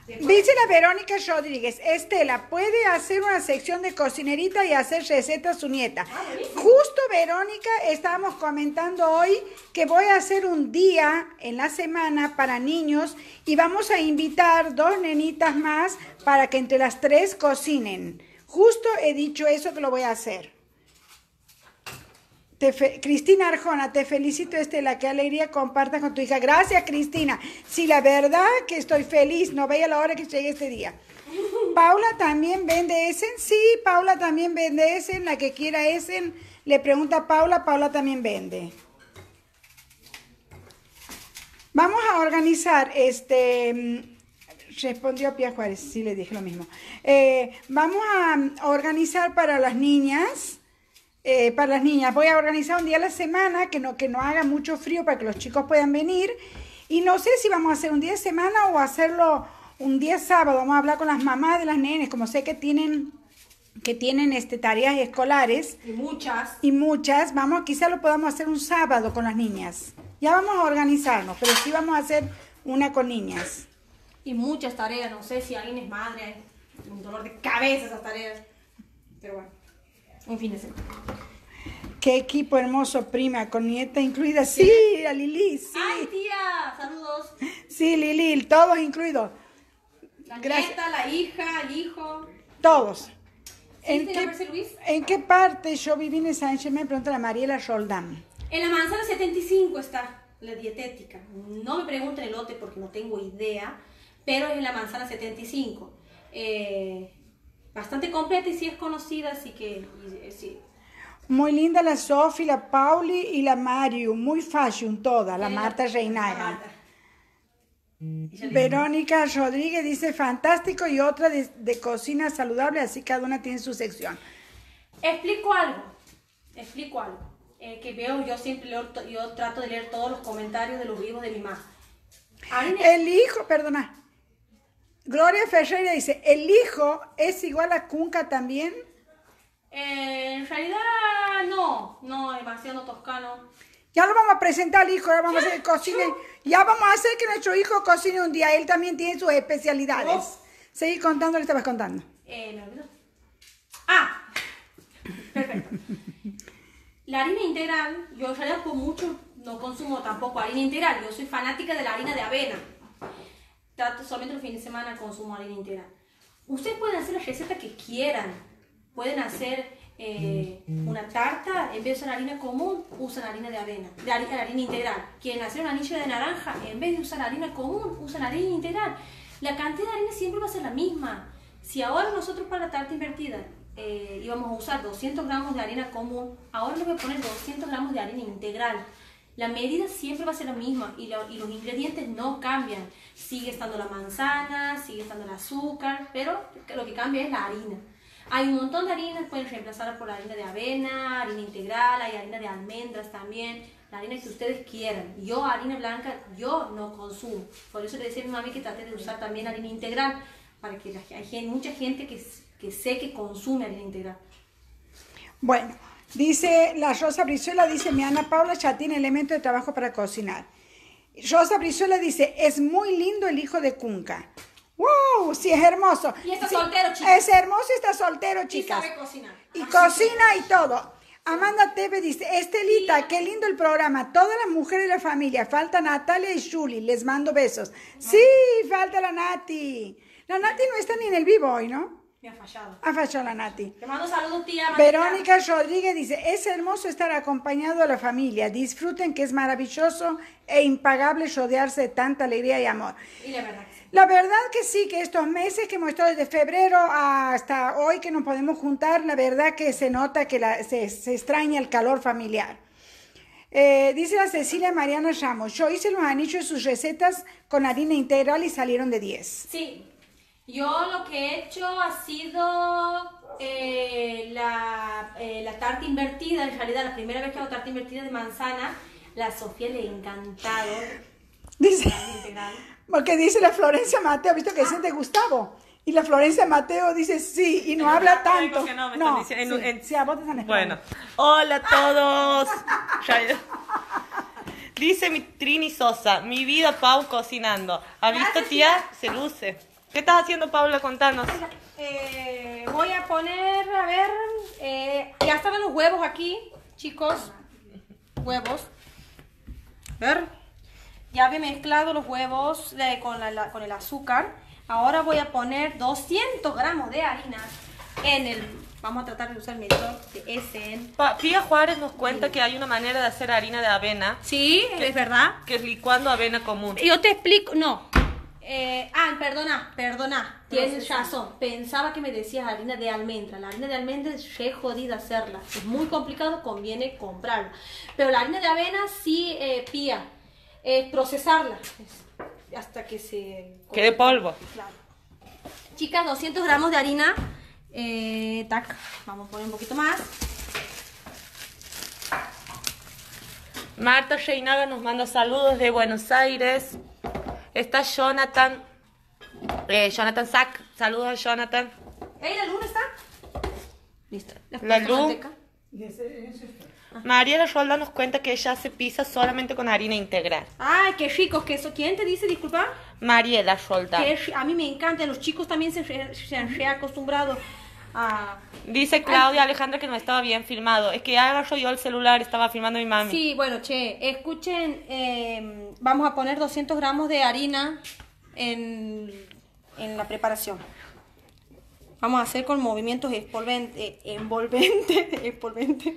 después- Dice la Verónica Rodríguez, Estela, puede hacer una sección de cocinerita y hacer recetas a su nieta. Justo Verónica, estábamos comentando hoy que voy a hacer un día en la semana para niños y vamos a invitar dos nenitas más para que entre las tres cocinen. Justo he dicho eso que lo voy a hacer. Cristina Arjona, te felicito, Estela, qué alegría compartas con tu hija. Gracias, Cristina. Sí, la verdad que estoy feliz, no veía la hora que llegue este día. Paula también vende Essen, sí, Paula también vende Essen, la que quiera Essen, le pregunta a Paula, Paula también vende. Vamos a organizar, este, respondió Pia Juárez, sí le dije lo mismo. Eh, vamos a mm, organizar para las niñas, eh, para las niñas, voy a organizar un día a la semana que no, que no haga mucho frío para que los chicos puedan venir. Y no sé si vamos a hacer un día de semana o hacerlo un día sábado. Vamos a hablar con las mamás de las nenes, como sé que tienen, que tienen este, tareas escolares Y muchas. y muchas, vamos, quizá lo podamos hacer un sábado con las niñas. Ya vamos a organizarnos, pero sí vamos a hacer una con niñas. Y muchas tareas. No sé si alguien es madre. hay Un dolor de cabeza esas tareas. Pero bueno. Un fin de semana. Qué equipo hermoso, prima, con nieta incluida. Sí, la Lili, sí. ¡Ay, tía! Saludos. Sí, Lili, todos incluidos. La Gracias. nieta, la hija, el hijo. Todos. ¿En ¿Sí, qué, Merced Luis? ¿En qué parte yo viví en Sánchez? Me pregunta la Mariela Roldán. En la manzana 75 está la dietética. No me pregunten el lote porque no tengo idea, pero es en la manzana 75. Eh, bastante completa y sí es conocida, así que y, eh, sí. Muy linda la Sofi, la Pauli y la Mario. Muy fashion toda, la Eh, Marta Reinaga. Verónica Rodríguez dice fantástico y otra de, de cocina saludable, así cada una tiene su sección. Explico algo, explico algo. eh, que veo, yo siempre leo, yo trato de leer todos los comentarios de los vivos de mi mamá. El hijo, perdona. Gloria Ferreira dice, ¿el hijo es igual a Cunca también? eh, en realidad no, no, demasiado toscano. Ya lo vamos a presentar al hijo, ya vamos a hacer cocine. Ya vamos a hacer que nuestro hijo cocine un día. Él también tiene sus especialidades. Oh. Seguí contando que estabas contando. Eh, me olvidó. Ah, perfecto. La harina integral, yo en realidad por mucho no consumo tampoco harina integral. Yo soy fanática de la harina de avena. Trato solamente los fines de semana consumo harina integral. Ustedes pueden hacer la receta que quieran. Pueden hacer eh, una tarta, en vez de usar harina común, usan harina de avena, de harina, harina integral. Quieren hacer una anillo de naranja, en vez de usar harina común, usan harina integral. La cantidad de harina siempre va a ser la misma. Si ahora nosotros para la tarta invertida eh, íbamos a usar 200 gramos de harina común, ahora le voy a poner 200 gramos de harina integral. La medida siempre va a ser la misma y, lo- y los ingredientes no cambian. Sigue estando la manzana, sigue estando el azúcar, pero lo que cambia es la harina. Hay un montón de harinas, pueden reemplazarla por la harina de avena, harina integral, hay harina de almendras también, la harina que ustedes quieran. Yo harina blanca, yo no consumo. Por eso le decía a mi mami que trate de usar también harina integral, para que la- mucha gente que sé que consume harina integral. Bueno, dice la Rosa Brizuela, dice mi Ana Paula ya tiene elemento de trabajo para cocinar. Rosa Brizuela dice, es muy lindo el hijo de Cunca. ¡Wow! Sí, es hermoso. Y está Sí, soltero, chicas. Es hermoso y está soltero, Y chicas. sabe cocinar. Y Así cocina y todo. Amanda Teve dice, Estelita, qué lindo el programa. Todas las mujeres de la familia. Falta Natalia y Julie. Les mando besos. Sí, falta la Nati. La Nati no está ni en el vivo hoy, ¿no? Me ha fallado. Ha fallado la Nati. Te mando saludos, tía. Marita. Verónica Rodríguez dice, es hermoso estar acompañado de la familia. Disfruten que es maravilloso e impagable rodearse de tanta alegría y amor. Y la verdad que sí. La verdad que sí, que estos meses que hemos estado desde febrero hasta hoy que nos podemos juntar, la verdad que se nota que la- se, se extraña el calor familiar. Eh, dice la Cecilia Mariana Ramos, yo hice los anillos sus recetas con harina integral y salieron de 10. Sí, yo lo que he hecho ha sido eh, la, eh, la tarta invertida, en realidad la primera vez que hago tarta invertida de manzana, la Sofía le ha encantado. Dice, porque dice la Florencia Mateo, visto que dicen de Gustavo. Y la Florencia Mateo dice sí y no habla tanto. que no, me están diciendo en- sí, en- sí, a vos te. Bueno, hola a todos. Dice mi Trini Sosa, mi vida Pau cocinando. ¿Ha visto tía? Se luce. ¿Qué estás haciendo Paula? Contanos. Eh, voy a poner, a ver, eh, ya estaban los huevos aquí, chicos. Huevos. Ver. Ya había mezclado los huevos de- con, la- la- con el azúcar. Ahora voy a poner 200 gramos de harina en el Vamos a tratar de usar el medidor de SN. Pa- Pía Juárez nos cuenta que hay una manera de hacer harina de avena, Sí, es verdad. que es licuando avena común. Yo te explico, no. Eh, ah, perdona, perdona. Tienes razón. Pensaba que me decías harina de almendra. La harina de almendra es re jodida hacerla. Es muy complicado, conviene comprarla. Pero la harina de avena sí, eh, pía. Es procesarla. Es- hasta que se... Quede polvo. Claro. Chicas, 200 gramos de harina. Eh, tac, vamos a poner un poquito más. Marta Reinaga nos manda saludos de Buenos Aires. Está Jonathan. eh, Jonathan Sack. Saludos a Jonathan. ¿Ey, la luna está? Listo. ¿Le La luz. manteca? Mariela Rolda nos cuenta que ella hace pizza solamente con harina integral. Ay, qué rico que eso. ¿Quién te dice, disculpa? Mariela Rolda. Que a mí me encanta, los chicos también se, se han reacostumbrado a... Dice Claudia Alejandra que no estaba bien filmado. Es que ya agarró yo el celular, estaba filmando mi mami. Sí, bueno, che, escuchen, eh, vamos a poner 200 gramos de harina en, en la preparación. Vamos a hacer con movimientos envolventes, espolventes.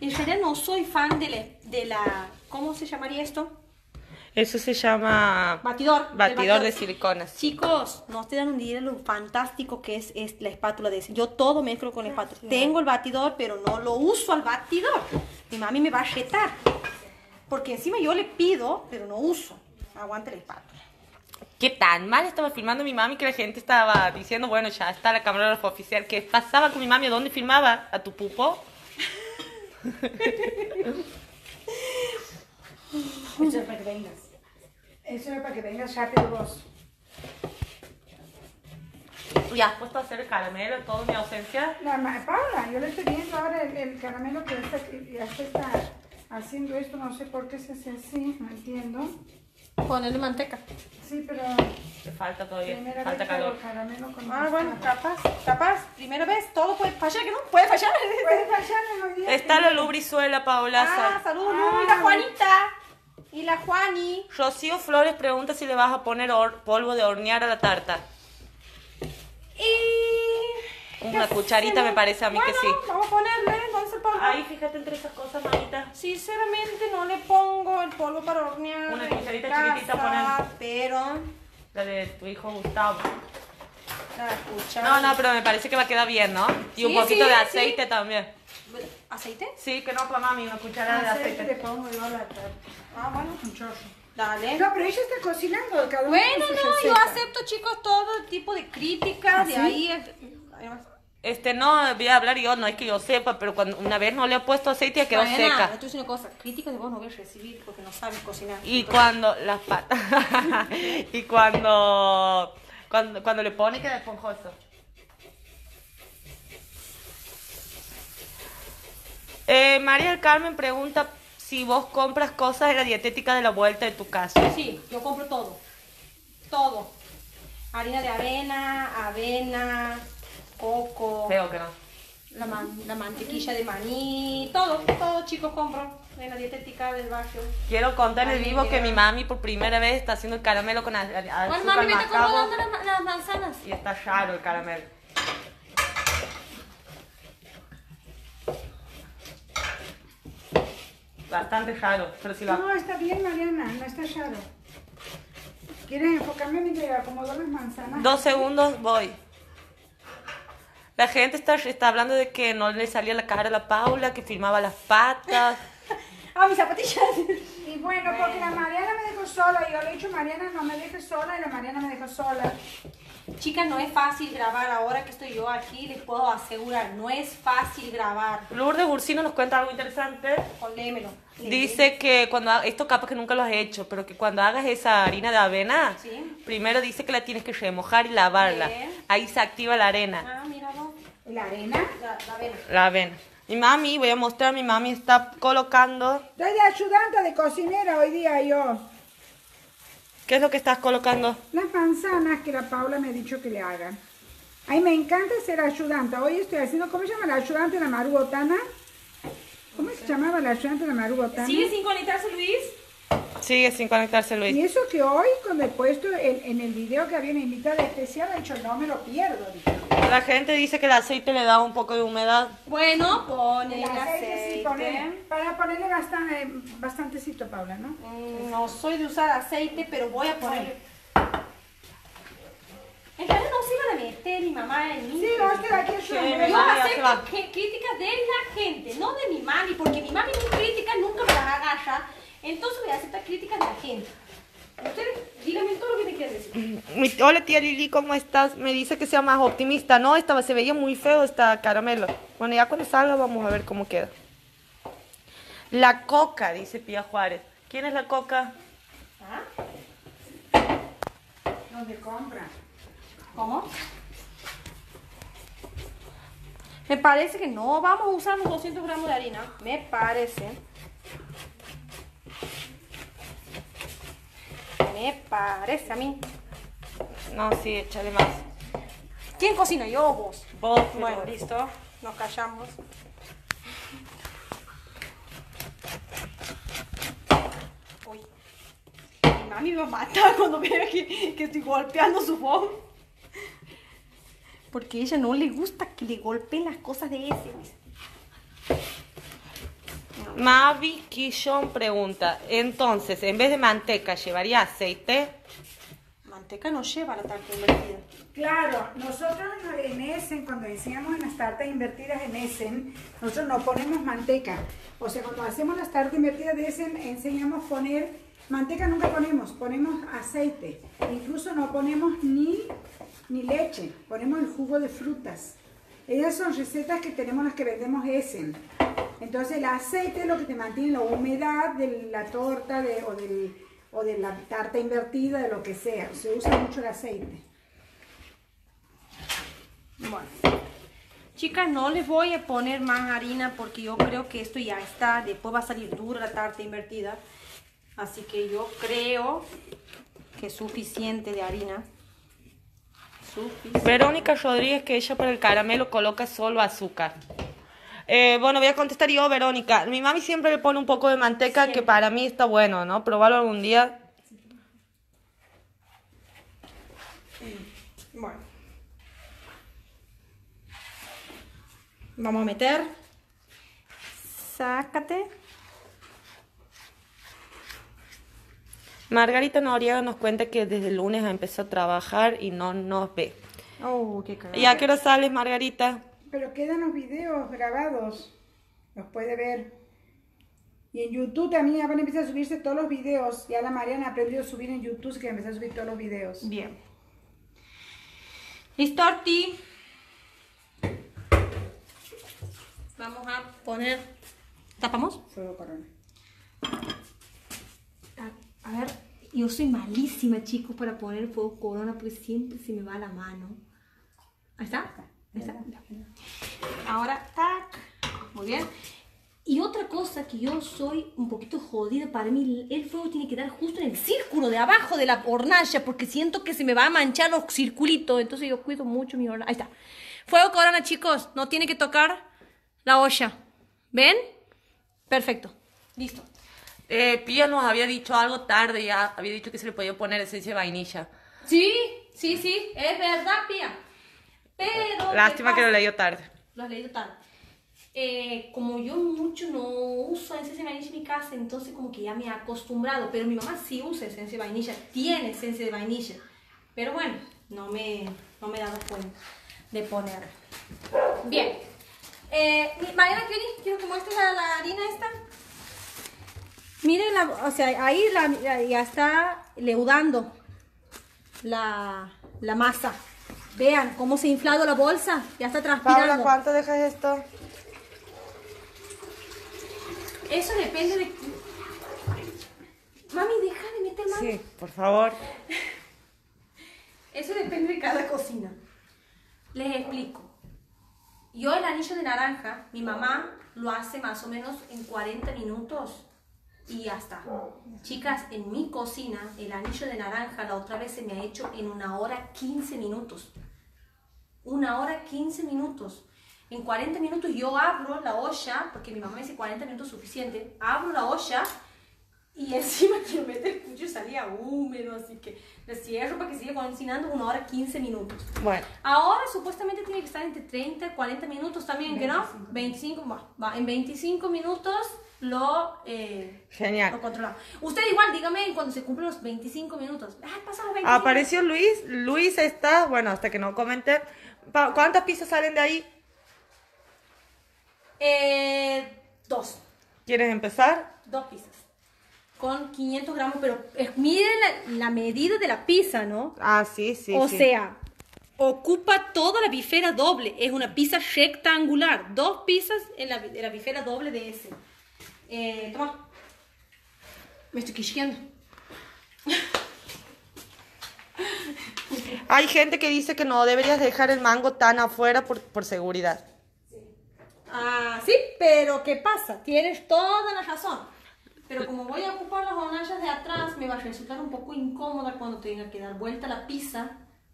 En realidad no soy fan de la, de la, ¿cómo se llamaría esto? Eso se llama Batidor. batidor de siliconas. Chicos, no te dan un idea de lo fantástico que es, es la espátula de ese. Yo todo mezclo con la espátula. Tengo el batidor, pero no lo uso al batidor. Mi mami me va a retar. Porque encima yo le pido, pero no uso. Aguante la espátula. ¿Qué tan mal estaba filmando mi mami que la gente estaba diciendo, bueno, ya está la camarógrafa oficial? ¿Qué pasaba con mi mami? ¿A dónde filmaba? ¿A tu pupo? Eso es para que vengas. Eso es para que vengas rápido vos. ¿Ya has puesto a hacer el caramelo en toda mi ausencia? La Paula, yo le estoy viendo ahora el, el caramelo que está, que ya se está haciendo esto, no sé por qué se hace así, no entiendo. Ponerle manteca. Sí, pero Te falta todavía, primera falta vez calor. caramelo con Ah, bueno, capaz, capaz. Primera vez, todo puede fallar, que no puede fallar. Puede fallar en los días. Está la lubrizuela, Paola. Ah, Sal- saludos, Ah. y la Juanita. Y la Juani. Rocío Flores pregunta si le vas a poner polvo de hornear a la tarta. Y... Una ¿qué cucharita me parece a mí que sí. vamos a ponerle, ¿dónde se el polvo? Ahí, fíjate entre esas cosas, mamita. Sinceramente no le pongo el polvo para hornear Una cucharita casa, chiquitita pero La de tu hijo Gustavo. la cuchara... No, no, pero me parece que va a quedar bien, ¿no? Y un poquito sí, de sí. aceite también. ¿Aceite? Sí, que no para mami, una cucharada de Aceite le pongo yo la tarta. Ah, bueno. Dale. No, pero ella está cocinando, cada Bueno, no, yo acepto, chicos, todo tipo de críticas. De ¿Ah, ahí... Este, no, voy a hablar yo, no es que yo sepa, pero cuando una vez no le he puesto aceite ya quedó Mariana, seca. Estoy diciendo cosas. Críticas de vos no voy a recibir porque no sabes cocinar. Y cuando las patas. y cuando, cuando cuando le pone queda esponjoso. Eh, María del Carmen pregunta si vos compras cosas de la dietética de la vuelta de tu casa. Sí, yo compro todo. Todo. Harina de avena, avena, coco, Creo que no. la, man- la mantequilla de maní, todo, todo chicos compro en la dietética del barrio. Quiero contar en vivo que mi mami por primera vez está haciendo el caramelo con a- a- Bueno, azúcar mami, me está acomodando las, las manzanas. y está raro el caramelo. Bastante raro, pero si lo No, está bien, Mariana, no está raro. ¿Quieres enfocarme mientras acomodo las manzanas? Dos segundos, voy. La gente está, está hablando de que no le salía la cara a la Paula, que filmaba las patas. Ah, mis zapatillas. Y bueno, porque la Mariana me dejó sola. y Yo le he dicho, Mariana, no me dejes sola. Y la Mariana me dejó sola. Chicas, no es fácil grabar ahora que estoy yo aquí, les puedo asegurar, no es fácil grabar. Lourdes Bursino nos cuenta algo interesante. Léemelo. Dice que cuando esto capaz que nunca lo has hecho, pero que cuando hagas esa harina de avena, Sí. primero dice que la tienes que remojar y lavarla. Bien. Ahí se activa la arena, Ah, mira vos. ¿Y la arena? La, la avena. la avena. Mi mami, voy a mostrar, mi mami está colocando. Estoy de ayudante de cocinera hoy día yo. ¿Qué es lo que estás colocando? Las manzanas que la Paula me ha dicho que le hagan. Ay, me encanta ser ayudante. Hoy estoy haciendo, ¿cómo se llama la ayudante de la Maru Botana? ¿Cómo se llamaba la ayudante de la Maru Botana? ¿Sigue sin conectarse Luis? Sigue sin conectarse Y Luis. eso que hoy, cuando he puesto en, en el video que había una invitada especial, he dicho, no me lo pierdo. dije. La gente dice que el aceite le da un poco de humedad. Bueno, pon El el aceite sí, ponele- aceite. para ponerle bastante, bastantecito, Paula, ¿no? Mm, No soy de usar aceite, pero voy a poner. En realidad no se iban a meter mi mamá en mí. Sí, hostia, aquí Sí, mi Yo acepto críticas de la gente, no de mi mami, porque mi mami mis críticas nunca me las agarra. Entonces voy a aceptar críticas de la gente. Ustedes díganme todo lo que me quieran decir. Hola tía Lili, ¿cómo estás? Me dice que sea más optimista. No, estaba, se veía muy feo esta caramelo. Bueno, ya cuando salga vamos a ver cómo queda. La coca, dice Pía Juárez. ¿Quién es la coca? ¿Ah? Donde compra. ¿Cómo? Me parece que no vamos a usar los 200 gramos de harina. Me parece. Me parece a mí. No, sí, échale más. ¿Quién cocina? ¿Yo o vos? Vos, Bueno, listo. Nos callamos. Uy. Mi mami me va a matar cuando vea que, que estoy golpeando su voz. Porque a ella no le gusta que le golpeen las cosas de ese. Mavi Kishon pregunta, entonces, en vez de manteca, ¿llevaría aceite? Manteca no lleva la tarta invertida. Claro, nosotros en Essen, cuando enseñamos en las tartas invertidas en Essen, nosotros no ponemos manteca. O sea, cuando hacemos las tartas invertidas de Essen, enseñamos poner, manteca nunca ponemos, ponemos aceite. Incluso no ponemos ni, ni leche, ponemos el jugo de frutas. Ellas son recetas que tenemos las que vendemos Essen. Entonces el aceite es lo que te mantiene la humedad de la torta de- o, del- o de la tarta invertida, de lo que sea. Se usa mucho el aceite. Bueno. Chicas, no les voy a poner más harina porque yo creo que esto ya está. Después va a salir dura la tarta invertida. Así que yo creo que es suficiente de harina. Suficiente. Verónica Rodríguez, que ella para el caramelo coloca solo azúcar. Eh, bueno, voy a contestar yo, Verónica. Mi mami siempre le pone un poco de manteca, que para mí está bueno, ¿no? Probarlo algún día. Bueno. Vamos a meter. Sácate. Margarita Noriega nos cuenta que desde el lunes empezó a trabajar y no nos ve. Oh, qué cagada. ¿Y a qué hora sales, Margarita? Pero quedan los videos grabados. Los puede ver. Y en YouTube también ya van a empezar a subirse todos los videos. Ya la Mariana aprendió a subir en YouTube, así que empezó a subir todos los videos. Bien. ¿Listo, Orti? Vamos a poner... ¿Tapamos? Fuego corona. A, ver, yo soy malísima, chicos, para poner fuego corona porque siempre se me va la mano. Ahí está. Ahí está. Ahora, tac. Muy bien. Y otra cosa que yo soy un poquito jodida, para mí el fuego tiene que dar justo en el círculo de abajo de la hornalla porque siento que se me va a manchar los circulitos, entonces yo cuido mucho mi hornalla. Ahí está. Fuego corona, chicos, no tiene que tocar la olla. ¿Ven? Perfecto. Listo. Eh, Pía nos había dicho algo tarde ya. Había dicho que se le podía poner esencia de vainilla. Sí, sí, sí, es verdad, Pía. Pero. Lástima ¿qué que lo leyó tarde. Lo has leído tarde. Eh, como yo mucho no uso esencia de vainilla en mi casa, entonces como que ya me he acostumbrado. Pero mi mamá sí usa esencia de vainilla, tiene esencia de vainilla. Pero bueno, no me, no me he dado cuenta de poner. Bien. Eh, Mariana, ¿quieres? Quiero que muestres la, la harina esta. Miren, la, o sea, ahí la- ya está leudando la, la masa. Vean cómo se ha inflado la bolsa. Ya está transpirando. Paula, ¿cuánto dejas esto? Eso depende de... Mami, deja de meter mano. Sí, por favor. Eso depende de cada cocina. Les explico. Yo el anillo de naranja, mi mamá lo hace más o menos en 40 minutos y ya está. Chicas, en mi cocina el anillo de naranja la otra vez se me ha hecho en una hora 15 minutos. Una hora 15 minutos. En 40 minutos yo abro la olla, porque mi mamá me dice 40 minutos suficiente, abro la olla Y encima quiero meter el cuchillo salía húmedo, así que le cierro para que siga cocinando una hora 15 minutos. Bueno, Ahora supuestamente tiene que estar entre 30 y 40 minutos también, ¿que no? 25, va, va, en 25 minutos lo, eh, lo genial. controlamos. Usted igual, dígame cuando se cumplen los 25 minutos. Ah, pasan los 25. Apareció Luis. Luis está, bueno, hasta que no comente. ¿Cuántas pizzas salen de ahí? Eh, dos. ¿Quieres empezar? Dos pizzas. Con 500 gramos, pero eh, miren la, la medida de la pizza, ¿no? Ah, sí, sí. o sí. sea, ocupa toda la bifera doble. Es una pizza rectangular. Dos pizzas en la, de la bifera doble de ese. Eh, toma. Me estoy quisqueando. Hay gente que dice que no deberías dejar el mango tan afuera por, por seguridad. Ah, sí, pero ¿qué pasa? Tienes toda la razón. Pero como voy a ocupar las hornallas de atrás, me va a resultar un poco incómoda cuando tenga que dar vuelta la pizza.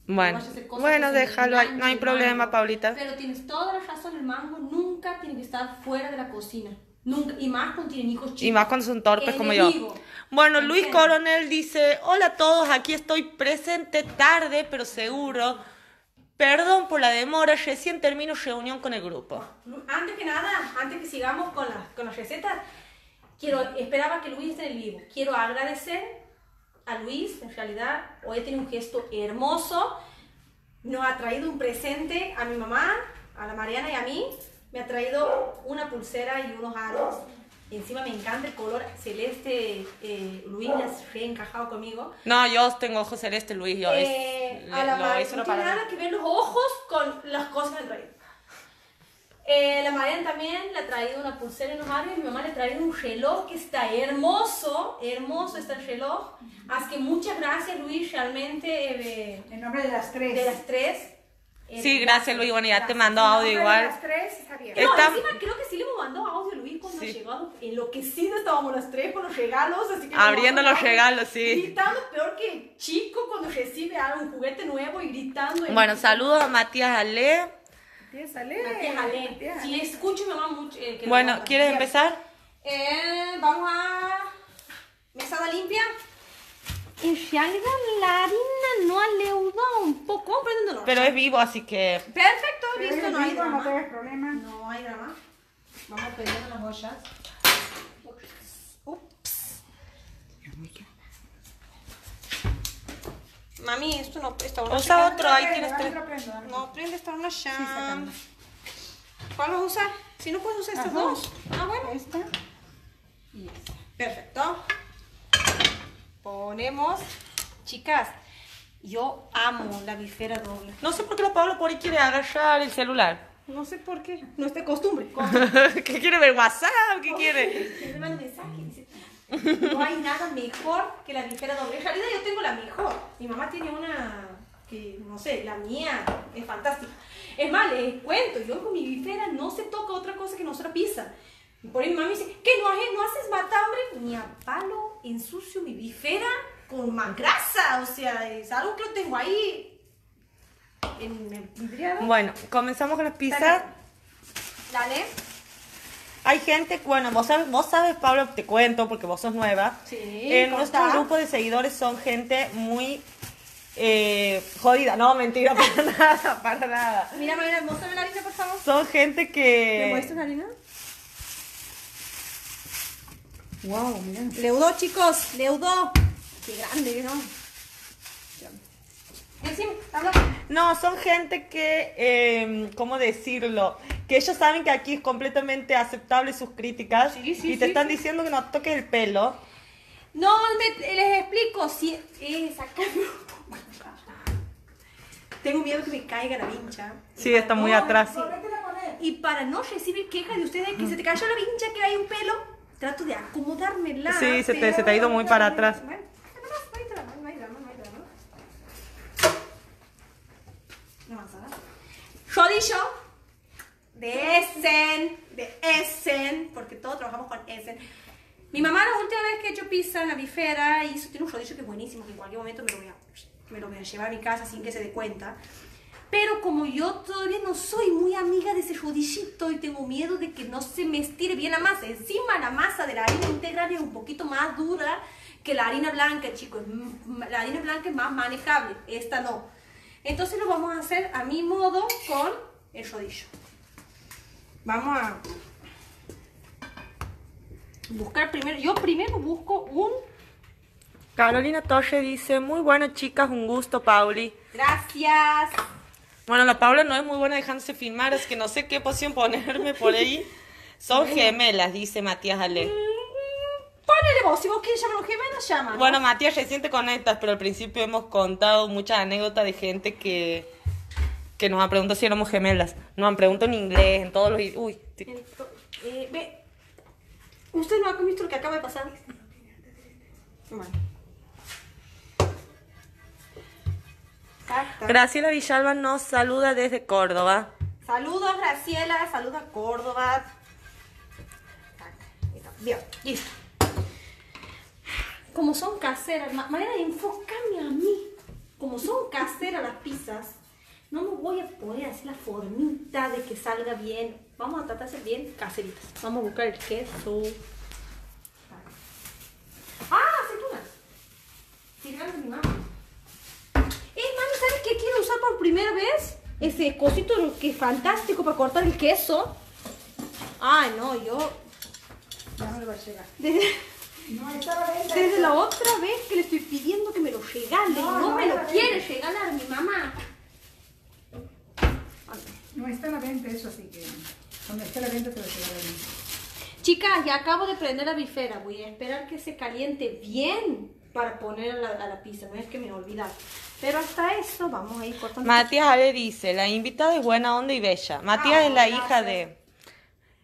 Bueno, bueno, déjalo no hay problema. Paulita. Pero tienes toda la razón, el mango nunca tiene que estar fuera de la cocina. Nunca, y más cuando tienen hijos chicos. Y más cuando son torpes como yo. Bueno, Luis. Coronel dice, hola a todos, aquí estoy presente tarde, pero seguro. Perdón por la demora, recién termino reunión con el grupo. Antes que nada, antes que sigamos con las con las recetas, quiero, esperaba que Luis esté en el vivo. Quiero agradecer a Luis, en realidad, hoy tiene un gesto hermoso. Nos ha traído un presente a mi mamá, a la Mariana y a mí. Me ha traído una pulsera y unos aros. Y encima me encanta el color celeste. eh, Luis has reencajado conmigo. No, yo tengo ojos celeste, Luis, yo es- Eh, le- a la lo Mar- hice no para tiene mí. nada que ver los ojos con las cosas que traído. Eh, la Mariana también le ha traído una pulsera en los aros y mi mamá le ha traído un reloj que está hermoso, hermoso está el reloj. Así que muchas gracias Luis, realmente eh, En nombre de las tres. de las tres. Eh, Sí, gracias Luis, bueno, ya te mando audio igual. las tres, está bien. No, Está- encima creo que sí le hemos mandado audio a Luis cuando llegado. Enloquecido estábamos las tres con los regalos. Así que Abriendo los regalos, sí. Gritando peor que chico cuando recibe algo, un juguete nuevo y gritando. Bueno, saludos a Matías Ale. Matías Ale. Matías Ale. Si escucho a mi mamá mucho. eh, que Bueno, no- ¿quieres empezar? Eh, vamos a. Mesada limpia. En realidad la harina no ha leudado un poco. Prendiéndolo. Pero es vivo, así que... Perfecto, Pero listo, es no hay vivo, No drama. tengas problema. No hay drama. Vamos prendiendo las ollas. Ups. Mami, esto no. Esta hornalla Usa otro, ahí tienes tres. No, prende esta. Sí, sacando. ¿Cuál vas a usar? Si no puedes usar estas dos. Ah, bueno. Esta y esta. Perfecto. Ponemos. Chicas, yo amo la bifera doble. No sé por qué la Pablo por ahí quiere agarrar el celular. No sé por qué. No es de costumbre. ¿Qué quiere ver WhatsApp? ¿Qué quiere? Que me manda mensaje, dice, No hay nada mejor que la bifera doble. En realidad yo tengo la mejor. Mi mamá tiene una que, no sé, la mía es fantástica. Es más, les cuento, yo con mi bifera no se toca otra cosa que no sea pizza. Y por ahí mi mamá me dice, ¿qué no, haces, no haces matambre? Ni a palo ensucio mi bifera con más grasa. O sea, es algo que lo tengo ahí en el vidriado. Bueno, comenzamos con las pizzas. Dale. Hay gente, bueno, vos sabes, vos sabes, Pablo, te cuento porque vos sos nueva. Sí, En nuestro grupo de seguidores son gente muy eh, jodida. No, mentira, para nada, para nada. Mira, Mariana, muéstrame la harina, por favor. Son gente ¿Me que... muestras la harina? Wow, mira. Leudó, chicos, leudó. Qué grande, ¿no? No, son gente que, eh, ¿cómo decirlo? Que ellos saben que aquí es completamente aceptable sus críticas Sí, sí, y te sí, están diciendo que no toques el pelo. No, me- les explico. Si, eh. Tengo miedo que me caiga la vincha. Sí, está muy no- atrás. Y para no recibir quejas de ustedes que se te cayó la vincha, que hay un pelo, trato de acomodármela. Sí, se te- se te ha ido muy para atrás. Manzana. Rodillo de Essen, de Essen, porque todos trabajamos con Essen. Mi mamá la última vez que he hecho pizza en la bifera hizo, tiene un rodillo que es buenísimo, que en cualquier momento me lo voy a, me lo voy a llevar a mi casa sin que se dé cuenta. Pero como yo todavía no soy muy amiga de ese rodillito y tengo miedo de que no se me estire bien la masa. Encima la masa de la harina integral es un poquito más dura que la harina blanca, chicos. La harina blanca es más manejable, esta no. Entonces lo vamos a hacer a mi modo con el rodillo. Vamos a buscar primero, yo primero busco un... Carolina Torre dice, muy bueno chicas, un gusto, Pauli. Gracias. Bueno, la Paula no es muy buena dejándose filmar, es que no sé qué posición ponerme por ahí. Son gemelas, dice Matías Ale. Ponele vos, si vos querés llamar gemelos, llama. Bueno, Matías recién te conectas, pero al principio hemos contado muchas anécdotas de gente que, que nos han preguntado si éramos gemelas. Nos han preguntado en inglés, en todos los... i- Uy, Ento- eh, ve, ¿usted no ha visto lo que acaba de pasar? Bueno. Exacto. Graciela Villalba nos saluda desde Córdoba. Saludos, Graciela. Saludos a Córdoba. Bien, listo. Como son caseras, ma- manera de enfocarme a mí. Como son caseras las pizzas, no me voy a poder hacer la formita de que salga bien. Vamos a tratar de ser bien caseritas. Vamos a buscar el queso. ¡Ah, aceitunas! Sí, gracias, mi mamá. Eh, mami, ¿sabes qué quiero usar por primera vez? Ese cosito que es fantástico para cortar el queso. Ay, no, yo... Ya no le va a llegar. Desde, No, lenta. desde la otra vez que le estoy pidiendo que me lo regale. No, No, me lo quiere no. regalar mi mamá. No está a la venta eso, así que cuando esté a la venta te lo llevaré. Chicas, ya acabo de prender la bifera. Voy a esperar que se caliente bien para poner a la, a la pizza. No es que me olvidar. Pero hasta eso vamos a ir cortando. Matías Ale dice, la invitada es buena onda y bella. Matías Ah, es la gracias. hija de...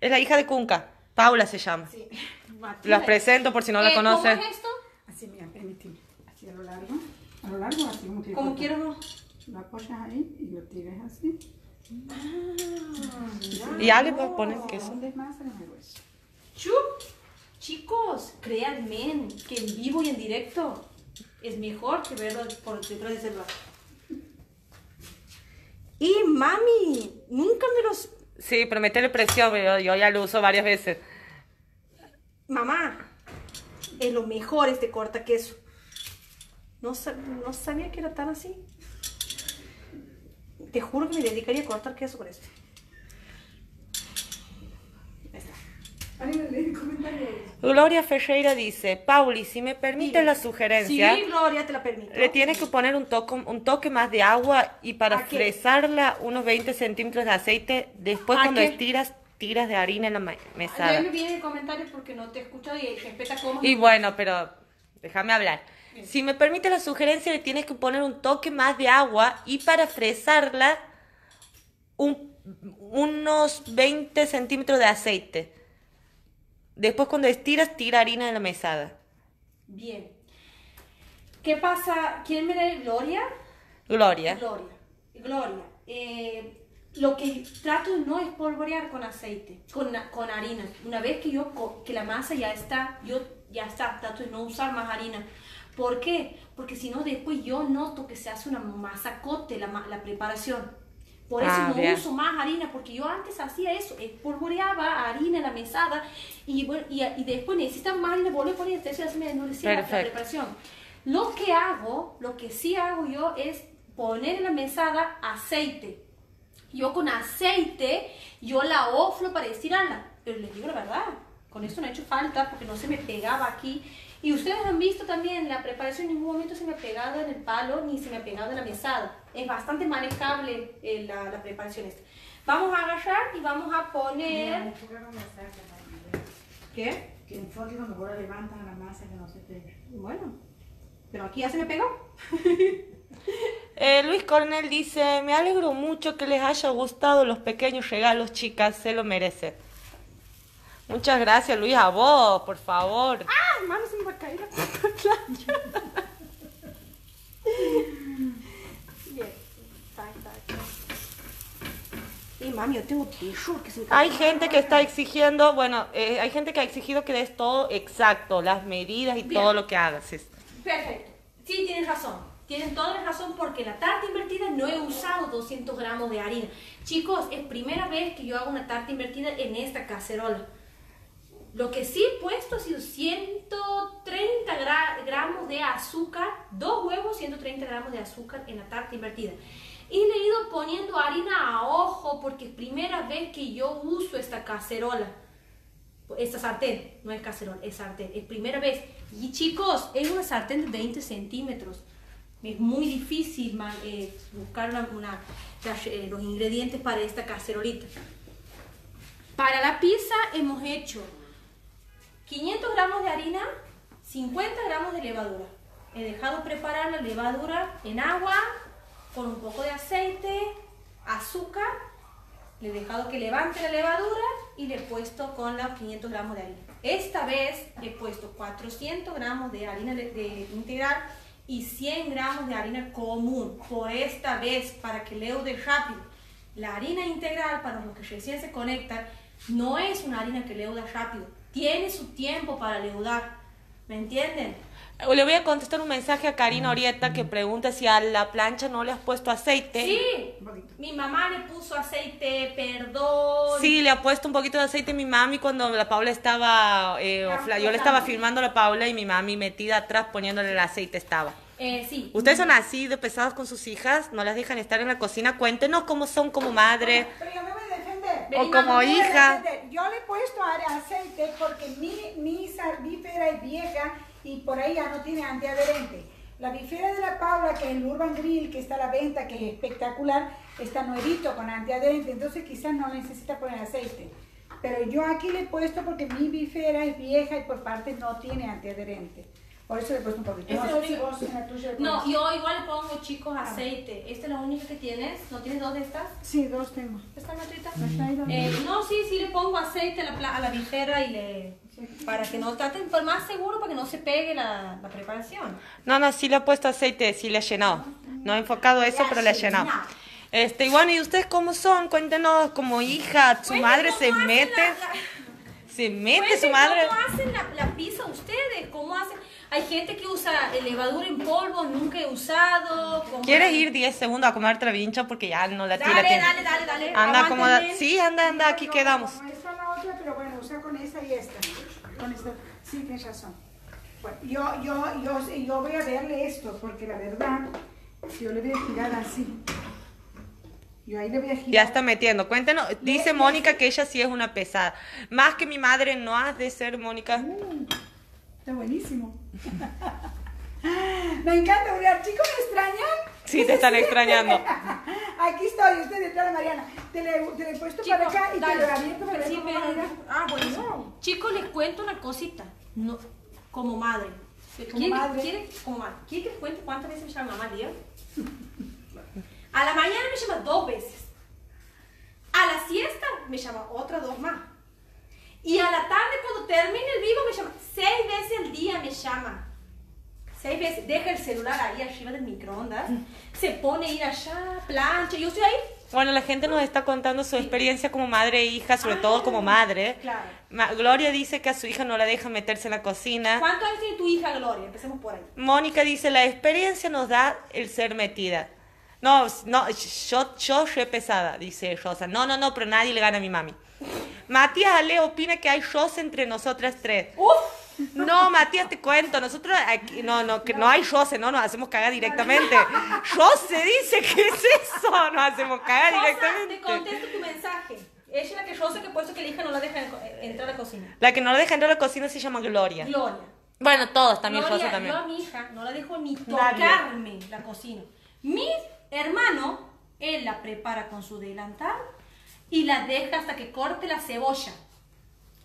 Es la hija de Kunka. Paula se llama. Sí. Las presento por si no la Eh, conocen. ¿Cómo es esto? Así, mira, permíteme. Así a lo largo. A lo largo, así como que. Como quiero no. Lo apoyas ahí y lo tiras así. Y Ale va a poner queso. ¿Dónde es más? En el hueso. Chup. Chicos, créanme que en vivo y en directo es mejor que verlo por detrás del celular. Y mami, nunca me los... Sí, pero metele presión, yo, yo ya lo uso varias veces. Mamá, es lo mejor este corta queso. No, sab- no sabía que era tan así. Te juro que me dedicaría a cortar queso con esto. Ahí está. Alguien lee el comentario. Gloria Ferreira dice, Pauli, si me permite la sugerencia, Sí, Gloria, te la permito. le tienes que poner un toque, un toque más de agua y para fresarla unos 20 centímetros de aceite. Después ¿A cuando qué? estiras, tiras de harina en la mesada. Léeme bien el comentario porque no te he escuchado y respeta cómo... Y bueno, pero déjame hablar. Si me permite la sugerencia, le tienes que poner un toque más de agua y para fresarla un- unos 20 centímetros de aceite. Después cuando estiras, tira harina en la mesada. Bien. ¿Qué pasa? ¿Quién me lee? ¿Gloria? Gloria. Gloria. Gloria. eh, lo que trato de no espolvorear con aceite, con, con harina. Una vez que yo que la masa ya está, yo ya está, trato de no usar más harina. ¿Por qué? Porque si no después yo noto que se hace una masacote la, ma- la preparación. Por eso Ah, no bien. uso más harina, porque yo antes hacía eso, espolvoreaba harina en la mesada y, bueno, y, y después necesitan más harina, volví a poner, entonces así me endurecía la- preparación. Lo que hago, lo que sí hago yo es poner en la mesada aceite. Yo con aceite, yo la oflo para estirarla. Pero les digo la verdad, con esto no ha hecho falta porque no se me pegaba aquí. Y ustedes han visto también, la preparación en ningún momento se me ha pegado en el palo ni se me ha pegado en la mesada. Es bastante manejable eh, la, la preparación esta. Vamos a agarrar y vamos a poner... ¿Qué? Que enfoque cuando vos la levantas a la masa que no se pegue. Bueno, pero aquí ya se me pegó. Eh, Luis Cornell dice, me alegro mucho que les haya gustado los pequeños regalos, chicas, se lo merece. Muchas gracias, Luis, a vos, por favor. ¡Ah! Mano, se me va a caer la tac. Eh, mami, yo tengo que se me. Hay gente que está exigiendo, bueno, eh, hay gente que ha exigido que des todo exacto, las medidas y Bien. todo lo que hagas. es- Perfecto. Sí, tienes razón. Tienen toda la razón porque la tarta invertida no he usado 200 gramos de harina. Chicos, es primera vez que yo hago una tarta invertida en esta cacerola. Lo que sí he puesto ha sido 130 gra- gramos de azúcar, dos huevos, 130 gramos de azúcar en la tarta invertida. Y le he ido poniendo harina a ojo porque es primera vez que yo uso esta cacerola. Esta sartén, no es cacerola, es sartén, es primera vez. Y chicos, es una sartén de 20 centímetros. Es muy difícil eh, buscar eh, los ingredientes para esta cacerolita. Para la pizza hemos hecho 500 gramos de harina, 50 gramos de levadura. He dejado preparar la levadura en agua, con un poco de aceite, azúcar. Le he dejado que levante la levadura y le he puesto con los 500 gramos de harina. Esta vez he puesto 400 gramos de harina de, de integral y 100 gramos de harina común. Por esta vez, para que leude rápido. La harina integral, para los que recién se conectan, no es una harina que leuda rápido. Tiene su tiempo para leudar. ¿Me entienden? Le voy a contestar un mensaje a Karina Orieta que pregunta si a la plancha no le has puesto aceite. Sí, mi mamá le puso aceite, perdón. Sí, le ha puesto un poquito de aceite mi mami cuando la Paula estaba, eh, yo le estaba filmando a la Paula y mi mami metida atrás poniéndole el aceite estaba. Eh, sí. ¿Ustedes son así de pesados con sus hijas? ¿No las dejan estar en la cocina? Cuéntenos cómo son como madre. Pero yo O como hija. Yo le he puesto aceite porque mi, mi es vieja y por ahí ya no tiene antiadherente. La bifera de la Paula, que es el Urban Grill, que está a la venta, que es espectacular, está nuevito con antiadherente, entonces quizás no necesita poner aceite. Pero yo aquí le he puesto porque mi bifera es vieja y por parte no tiene antiadherente. Por eso le he puesto un poquito. Esa No es sé la si única- vos en la tuya le No, yo igual le pongo, chicos, aceite. ¿Esta es la única que tienes? ¿No tienes dos de estas? Sí, dos tengo. ¿Esta Matrita? Donde- Eh, no, sí, sí le pongo aceite a la, a la y le... Para que no traten, por más seguro, para que no se pegue la, la preparación. No, no, sí le ha puesto aceite, sí le ha llenado. No he enfocado eso, pero le ha llenado. Este, y bueno, ¿y ustedes cómo son? Cuéntenos, como hija, su madre se mete, la- la- se mete su madre. ¿Cómo hacen la, la pizza ustedes? ¿Cómo hacen? Hay gente que usa levadura en polvo, nunca he usado. ¿cómo- ¿Quieres ir 10 segundos a comerte la vincha? Porque ya no la tira. Dale, tiene. dale, dale, dale. Anda, acomoda. Aguántenme. Sí, anda, anda, aquí No, quedamos. Como esta la otra, pero bueno, usa con esta y esta. Con esta. Sí, tienes razón. Bueno, yo, yo, yo, yo voy a verle esto, porque la verdad, yo le voy a girar así. Yo ahí le voy a girar. Ya está metiendo. Cuéntenos, dice Mónica que ella sí es una pesada. Más que mi madre no has de ser, Mónica. Uh, está buenísimo. Me encanta, Uriar. Chicos, ¿me extrañan? Sí, te están extrañando. Aquí estoy, usted detrás de Mariana. Te le, te le he puesto para Chicos, acá y te dale. lo he abierto para ver Sí, cómo ir. Ah. Wow. Chicos, les cuento una cosita. No, como madre. Como ¿Quiere, madre. quiere- como madre. ¿Quiere que les cuente cuántas veces me llama mamá día? A la mañana me llama dos veces. A la siesta me llama otras dos más. Y a la tarde, cuando termine el vivo, me llama seis veces al día. Me llama. Seis veces. Deja el celular ahí arriba del microondas. Se pone a ir allá, plancha. Yo estoy ahí. Bueno, la gente nos está contando su experiencia como madre e hija, sobre Ah, todo como madre. claro. Gloria dice que a su hija no la deja meterse en la cocina. ¿Cuántos años tiene tu hija, Gloria? Empecemos por ahí. Mónica dice, la experiencia nos da el ser metida. No, no, yo, yo soy pesada, dice Rosa. No, no, no, pero nadie le gana a mi mami. Matías Ale opina que hay roce entre nosotras tres. ¡Uf! No, Matías, te cuento, nosotros aquí, no, no, que no hay roce, no, nos hacemos cagar directamente. Roce dice, ¿qué es eso? Nos hacemos cagar Rosa, te directamente. contesto tu mensaje. Ella es la que Rosa que ha puesto que la hija no la deja eh, entrar a la cocina. La que no deja entrar a la cocina se llama Gloria. Gloria. Bueno, todos también, Gloria, también. Yo a mi hija no la dejo ni Nadie. tocarme la cocina. Mi hermano, él la prepara con su delantal y la deja hasta que corte la cebolla.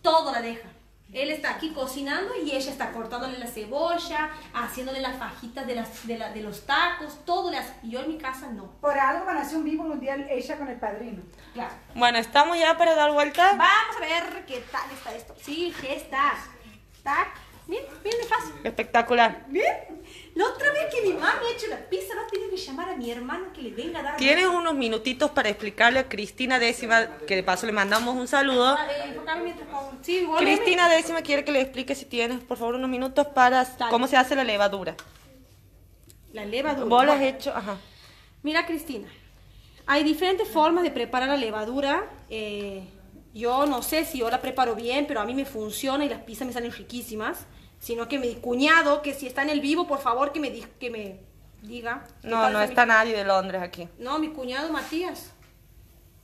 Todo la deja. Él está aquí cocinando y ella está cortándole la cebolla, haciéndole las fajitas de, las, de, la- de los tacos, todo. Y yo en mi casa no. Por algo van a hacer un vivo mundial ella con el padrino. Claro. Bueno, ¿estamos ya para dar vuelta? Vamos a ver qué tal está esto. Sí, ¿qué está? Tac. Bien, bien de fácil. Espectacular. Bien. La otra vez que mi mamá me ha hecho la pizza, va a tener que llamar a mi hermano que le venga a dar. Tienes unos minutitos para explicarle a Cristina Décima, que de paso le mandamos un saludo. Ah, eh, Sí. Cristina Décima quiere que le explique si tienes, por favor, unos minutos para cómo se hace la levadura. la levadura. Vos lo has hecho, ajá. Mira, Cristina, hay diferentes formas de preparar la levadura. eh, yo no sé si yo la preparo bien, pero a mí me funciona y las pizzas me salen riquísimas. Sino que mi cuñado, que si está en el vivo, por favor, que me, di- que me diga. No, no mi- está nadie de Londres aquí. No, mi cuñado Matías.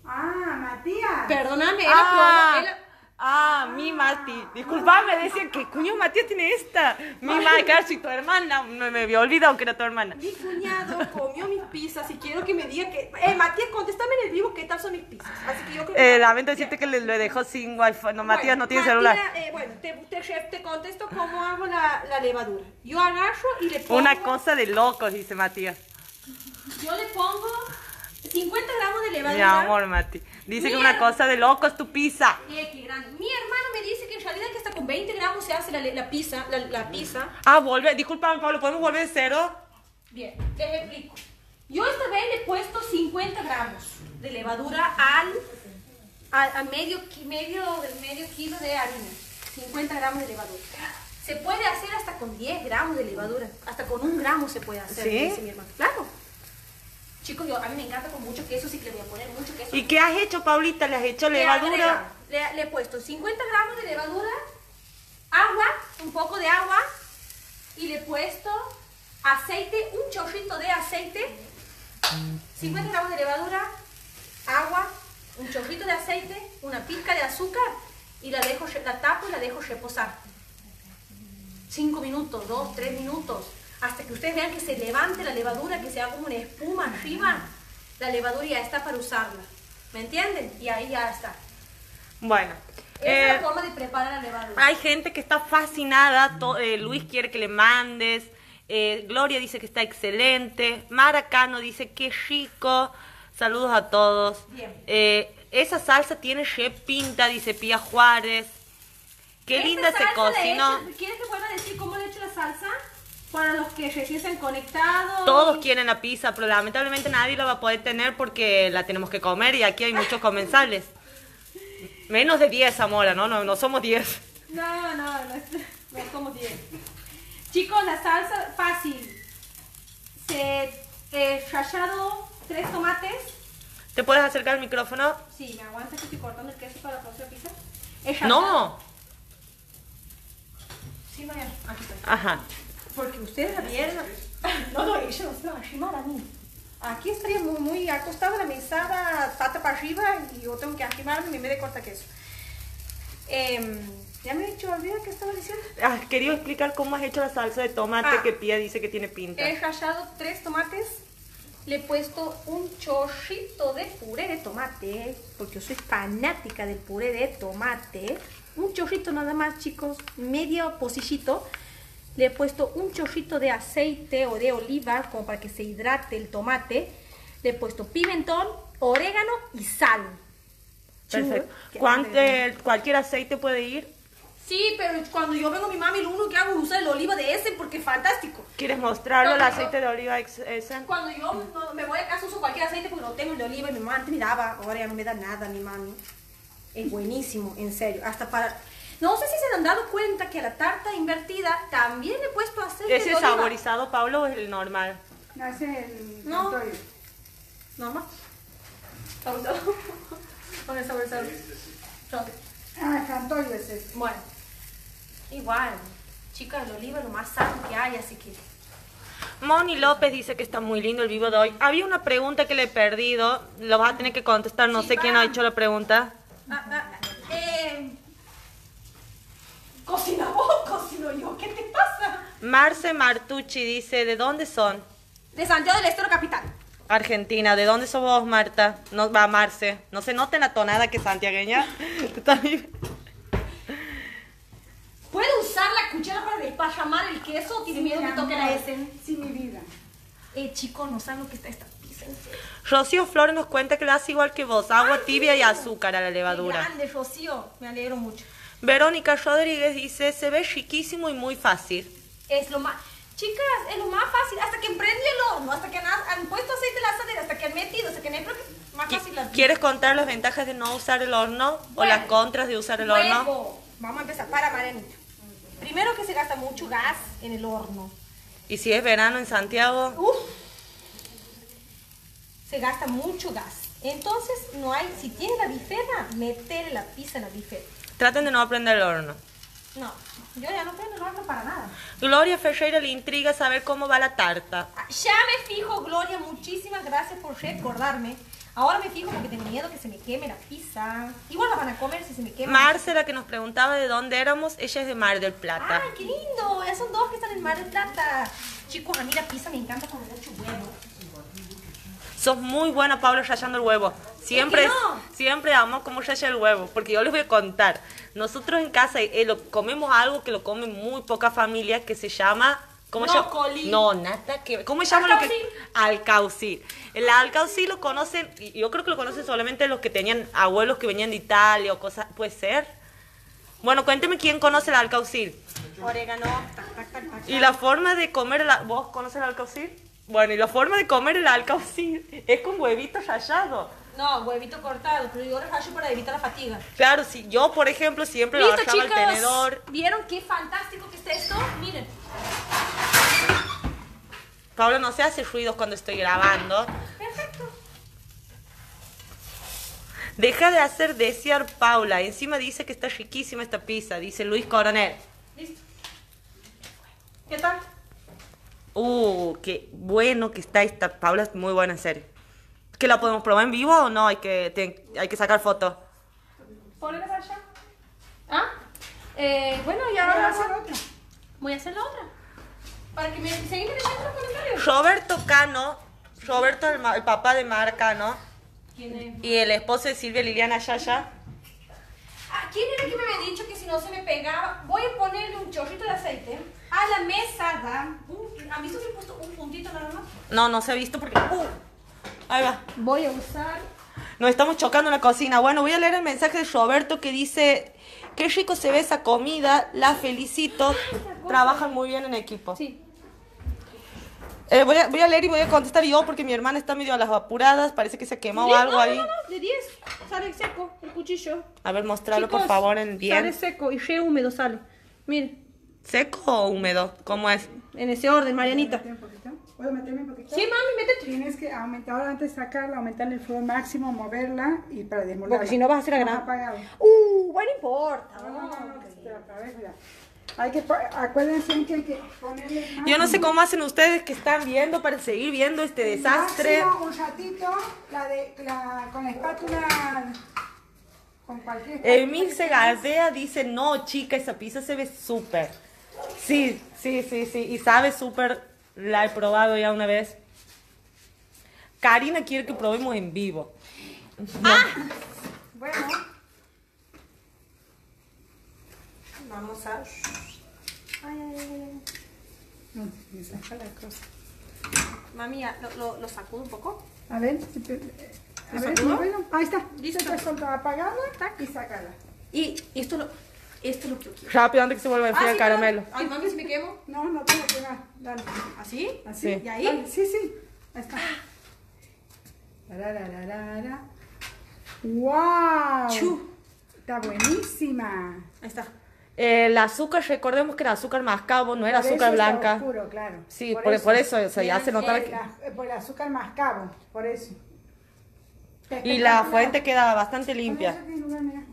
Ah, Matías. Perdóname, él Ah, aprobó- él- ah, mi Mati. Disculpame, decía que coño Matías tiene esta. Mi claro, si tu hermana. Me, me había olvidado que era tu hermana. Mi cuñado comió mis pizzas y quiero que me diga que... Eh, Matías, contéstame en el vivo qué tal son mis pizzas. Así que yo creo que... Eh, lamento decirte que le, dejó sin wifi. No, Matías no tiene Matías, celular. eh, bueno, te, te, contesto cómo hago la, la levadura. Yo agarro y le pongo... Una cosa de locos, dice Matías. Yo le pongo 50 gramos de Mi levadura. amor, Mati. Dice que una cosa de locos tu pizza. Eh, qué grande. Mi hermano me dice que en realidad que hasta con 20 gramos se hace la, la pizza, la, la pizza. Ah, volve. Disculpame, Pablo, ¿podemos volver de cero? Bien, les explico. Yo esta vez le he puesto 50 gramos de levadura al, a, a medio, medio, medio kilo de harina. 50 gramos de levadura. Se puede hacer hasta con 10 gramos de levadura. Hasta con un gramo se puede hacer, ¿Sí? dice mi hermano. Claro. Chicos, yo, a mí me encanta con mucho queso, sí que le voy a poner mucho queso. ¿Y qué has hecho, Paulita? ¿Le has hecho Le levadura? Le, le he puesto 50 gramos de levadura, agua, un poco de agua, y le he puesto aceite, un chorrito de aceite, 50 gramos de levadura, agua, un chorrito de aceite, una pizca de azúcar, y la, dejo, la tapo y la dejo reposar. 5 minutos, 2, 3 minutos, hasta que ustedes vean que se levante la levadura, que se haga como una espuma arriba. La levadura ya está para usarla. ¿Me entienden? Y ahí ya está. Bueno. Esa es eh, la forma de preparar la levadura. hay gente que está fascinada. eh, Luis quiere que le mandes. eh, Gloria dice que está excelente. Maracano dice que rico. Saludos a todos. Bien. Eh, esa salsa tiene re pinta, dice Pía Juárez. Qué Esta linda se cocinó. ¿Quieres que vuelva a decir cómo le he hecho la salsa? Para los que recién se han conectado. Todos quieren la pizza, pero lamentablemente nadie la va a poder tener porque la tenemos que comer y aquí hay muchos comensales. Menos de 10, Zamora, ¿no? No, no somos 10. No, no, no, es- no somos 10. Chicos, la salsa fácil. Se eh, rallado tres tomates. ¿Te puedes acercar al micrófono? Sí, me aguanta que estoy cortando el queso para la próxima pizza. No. Sí, Mariana, aquí está. Ajá. Porque ustedes la vieron. No, no, ella no se va a arrimar a mí. Aquí estaría muy, muy acostada la mesada, pata para arriba, y yo tengo que arrimarme en vez de corta queso. Em, ya me he dicho, olvida qué estaba diciendo. Has querido explicar cómo has hecho la salsa de tomate Ah. que Pía dice que tiene pinta. He rallado tres tomates, le he puesto un chorrito de puré de tomate, porque yo soy fanática del puré de tomate. Un chorrito nada más, chicos, medio pocillito. Le he puesto un chorrito de aceite o de oliva, como para que se hidrate el tomate. Le he puesto pimentón, orégano y sal. Perfecto. Chulo. Qué ¿Cuánto- hambre. eh, ¿Cualquier aceite puede ir? Sí, pero cuando yo vengo a mi mami, lo único que hago es usar el oliva de ese porque es fantástico. ¿Quieres mostrarlo, el no, aceite de oliva ese? Cuando yo no- me voy a casa uso cualquier aceite porque no tengo el de oliva y mi mamá antes me daba, ahora ya no me da nada mi mami. Es buenísimo, en serio. Hasta para... No sé si se han dado cuenta que a la tarta invertida también le he puesto aceite ¿Ese de oliva. saborizado, Pablo, o es el normal? No, ese es el No. Antonio. ¿Normal? ¿Saborizado? Con el saborizado. Ah, el Antonio es ese. Bueno, igual. Chicas, el oliva es lo más sano que hay, así que... Moni López dice que está muy lindo el vivo de hoy. Había una pregunta que le he perdido. Lo vas a tener que contestar. No Sí, sé quién ha hecho la pregunta. Ah, ah, eh, ¿Cocina vos? ¿Cocino yo? ¿Qué te pasa? Marce Martucci dice, ¿de dónde son? De Santiago del Estero Capital. Argentina. ¿De dónde sos vos, Marta? No, va, Marce. No se nota en la tonada que es santiagueña. ¿Puede usar la cuchara para desparramar el queso o tiene Sí, miedo mi que toque la ese? Sí, mi vida. Eh, chicos, no saben lo que está esta pizza. Rocío Flores nos cuenta que lo hace igual que vos. Agua tibia y azúcar a la Qué levadura. grande, Rocío. Me alegro mucho. Verónica Rodríguez dice, se ve chiquísimo y muy fácil. Es lo más... Chicas, es lo más fácil. Hasta que emprende el horno, hasta que han, han puesto aceite en la asadera, hasta que han metido, hasta que han hecho... Más fácil la ¿Quieres contar las ventajas de no usar el horno o las contras de usar el horno? Vamos a empezar. Para, Marianita. Primero que se gasta mucho gas en el horno. Y si es verano en Santiago, Uf. Se gasta mucho gas. Entonces, no hay, si tiene la bifera, meterle la pizza en la bifera. traten de no prender el horno. No, yo ya no el horno para nada. Gloria Ferreira le intriga saber cómo va la tarta. Ya me fijo, Gloria, muchísimas gracias por recordarme. Ahora me fijo porque tengo miedo que se me queme la pizza. Igual la van a comer si se me quema. Marcela, que nos preguntaba de dónde éramos, ella es de Mar del Plata. ¡Ay, qué lindo! Ya son dos que están en Mar del Plata. Chicos, a mí la pizza me encanta con mucho huevo. Sos muy buena, Pablo, rayando el huevo. Siempre, Es que no. siempre amo cómo raya el huevo, porque yo les voy a contar. Nosotros en casa eh, lo- comemos algo que lo come muy poca familia, que se llama... ¿Cómo se llama? No, nada que ver. ¿Cómo se llama lo que...? Alcaucil. Alcaucil. El alcaucil lo conocen, yo creo que lo conocen solamente los que tenían abuelos que venían de Italia o cosas... ¿Puede ser? Bueno, cuénteme quién conoce el alcaucil. Orégano. tac, tac, tac, tac. Y la forma de comer el... al- ¿Vos conoces el alcaucil? Bueno, y la forma de comer el alcaucil es con huevito rallado. No, huevito cortado, pero yo lo rayo para evitar la fatiga. Claro, si yo, por ejemplo, siempre lo rallaba chicos. el tenedor. ¿Vieron qué fantástico que está esto? Miren. Pablo no se hace ruidos cuando estoy grabando. Perfecto. Deja de hacer desear Paula. Encima dice que está riquísima esta pizza, dice Luis Coronel. Listo. ¿Qué tal? Uh, qué bueno que está esta. Paula es muy buena en serio. ¿Que la podemos probar en vivo o no? Hay que, te- hay que sacar fotos. Ponle para allá. ¿Ah? Eh, bueno, ya Voy a ahora hacer otra. voy a hacer la otra. Para que me seguir leyendo los comentarios. Roberto Cano, Roberto el, ma- el papá de Mar Cano ¿Quién es? y el esposo de Silvia Liliana Yaya. Ah, ¿Quién era que me había dicho que si no se me pegaba? Voy a ponerle un chorrito de aceite a la mesada. Un- ¿Han visto que he puesto un puntito nada más? No, no se ha visto porque... Uh, ahí va. Voy a usar. Nos estamos chocando en la cocina. Bueno, voy a leer el mensaje de Roberto que dice, qué rico se ve esa comida, la felicito, trabajan muy bien en equipo. Sí. Eh, voy, a, voy a leer y voy a contestar yo porque mi hermana está medio a las apuradas, parece que se quemó Listo, algo no, ahí. No, no, de 10. Sale seco el cuchillo. A ver, mostrarlo por favor en Sale bien. seco y re húmedo sale. Miren, ¿Seco o húmedo? ¿Cómo es? en ese orden, Marianita. Un poquito. ¿Puedo meterme un poquito? Sí, mami, métete. Tienes que aumentar, ahora antes de sacarla, aumentarle el fuego máximo, moverla y para demolerla. Porque si no vas a hacer a No, gran. apagado. Uh, bueno, importa. No, no, no, que se te otra vez, mira. Hay que, acuérdense que hay que ponerle Yo no sé cómo hacen ustedes que están viendo para seguir viendo este desastre. Máximo un ratito, la de, la, con la espátula, con cualquier. Emil Segardea dice, no, chica, esa pizza se ve súper. Sí, sí, sí, sí. Y sabe súper, la he probado ya una vez. Karina quiere que probemos en vivo. Bueno, Vamos a. Ay, ay, ay, no, me saca la cosa. Mami, ya, lo, lo, lo sacudo un poco. A ver, si te- a ¿Lo ver, bueno, ahí está. Listo. Soltó, apagarla y sacarla. Y esto lo, esto lo que yo quiero. Rápido antes que se vuelva a enfriar Ah, el sí, caramelo. Ay, mami, si me quemo. No, no tengo que dar, dale. ¿Así? Así. Sí. ¿Y ahí? Dale, Sí, sí, ahí está. Tarararara. ¡Wow! Chu. Está buenísima. Ahí está. El azúcar, recordemos que era azúcar mascabo, no era Por eso azúcar está blanca. oscuro, claro. Sí, por, por eso, o sea, ya se notaba que... la- por el azúcar mascabo, por eso. Y la fuente queda bastante limpia. Bueno,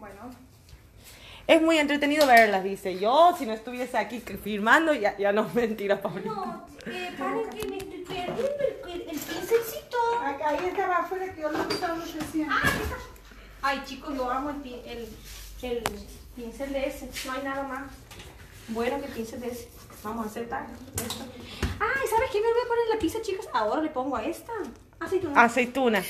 Es muy entretenido verlas, dice. Yo, si no estuviese aquí firmando, ya, ya no, mentira, Paulita. No, eh, paren que me estoy perdiendo el, el, el pincelcito. ahí ahí estaba afuera que yo lo estaba ofreciendo. Ah, aquí está. Ay, chicos, yo amo el, el, el pincel de ese. No hay nada más bueno que el pincel de ese. Vamos a hacer tal. esto. Ay, ¿sabes qué me voy a poner en la pizza, chicos? Ahora le pongo a esta. Aceituna. Aceituna.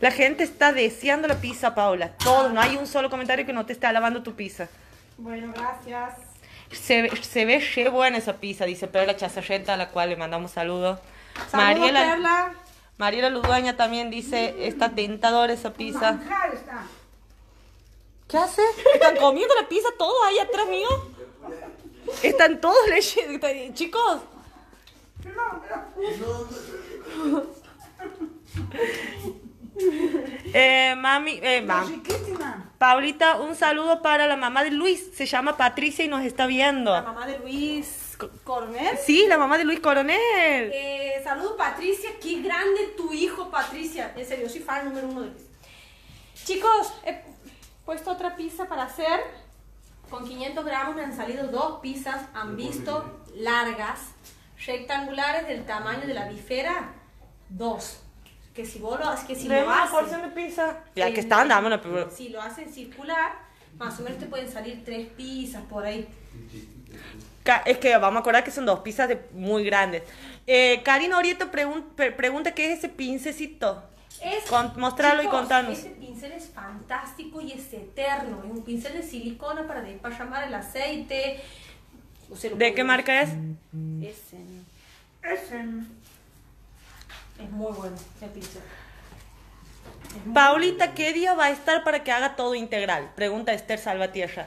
La gente está deseando la pizza, Paula. Todo, no hay un solo comentario que no te esté alabando tu pizza. Bueno, gracias. Se, ve- se ve re buena esa pizza, dice Perla Chazarreta, a la cual le mandamos saludos. Saludos, Mariela, Perla. Mariela Ludueña también dice, está tentadora esa pizza. Está. ¿Qué hace? ¿Están comiendo la pizza todos ahí atrás mío? Están todos leyendo. Chicos, No, pero eh, mami, eh, está mam- riquísima. Paulita, un saludo para la mamá de Luis. Se llama Patricia y nos está viendo. La mamá de Luis. Coronel. Sí, la mamá de Luis Coronel. Eh, saludo Patricia, qué grande tu hijo Patricia. En serio, soy fan número uno de pizza. Chicos, he puesto otra pizza para hacer. Con 500 gramos me han salido dos pizzas, han visto largas, rectangulares del tamaño de la bifera, dos. Que si vos lo, que si lo una haces, porción de pizza. Ya en- que están, dámosla. pero- Si lo hacen circular, más o menos te pueden salir tres pizzas por ahí. Es que vamos a acordar que son dos pizzas de muy grandes. Eh, Karina Orieto pregun- pre- pregunta qué es ese pincecito. Es, Con- mostrarlo y chicos, contarnos. Este pincel es fantástico y es eterno. Es un pincel de silicona para desparramar el aceite. O sea, ¿De qué marca es? Ese. Es muy bueno. Es muy Paulita, ¿qué día va a estar para que haga todo integral? Pregunta Esther Salvatierra.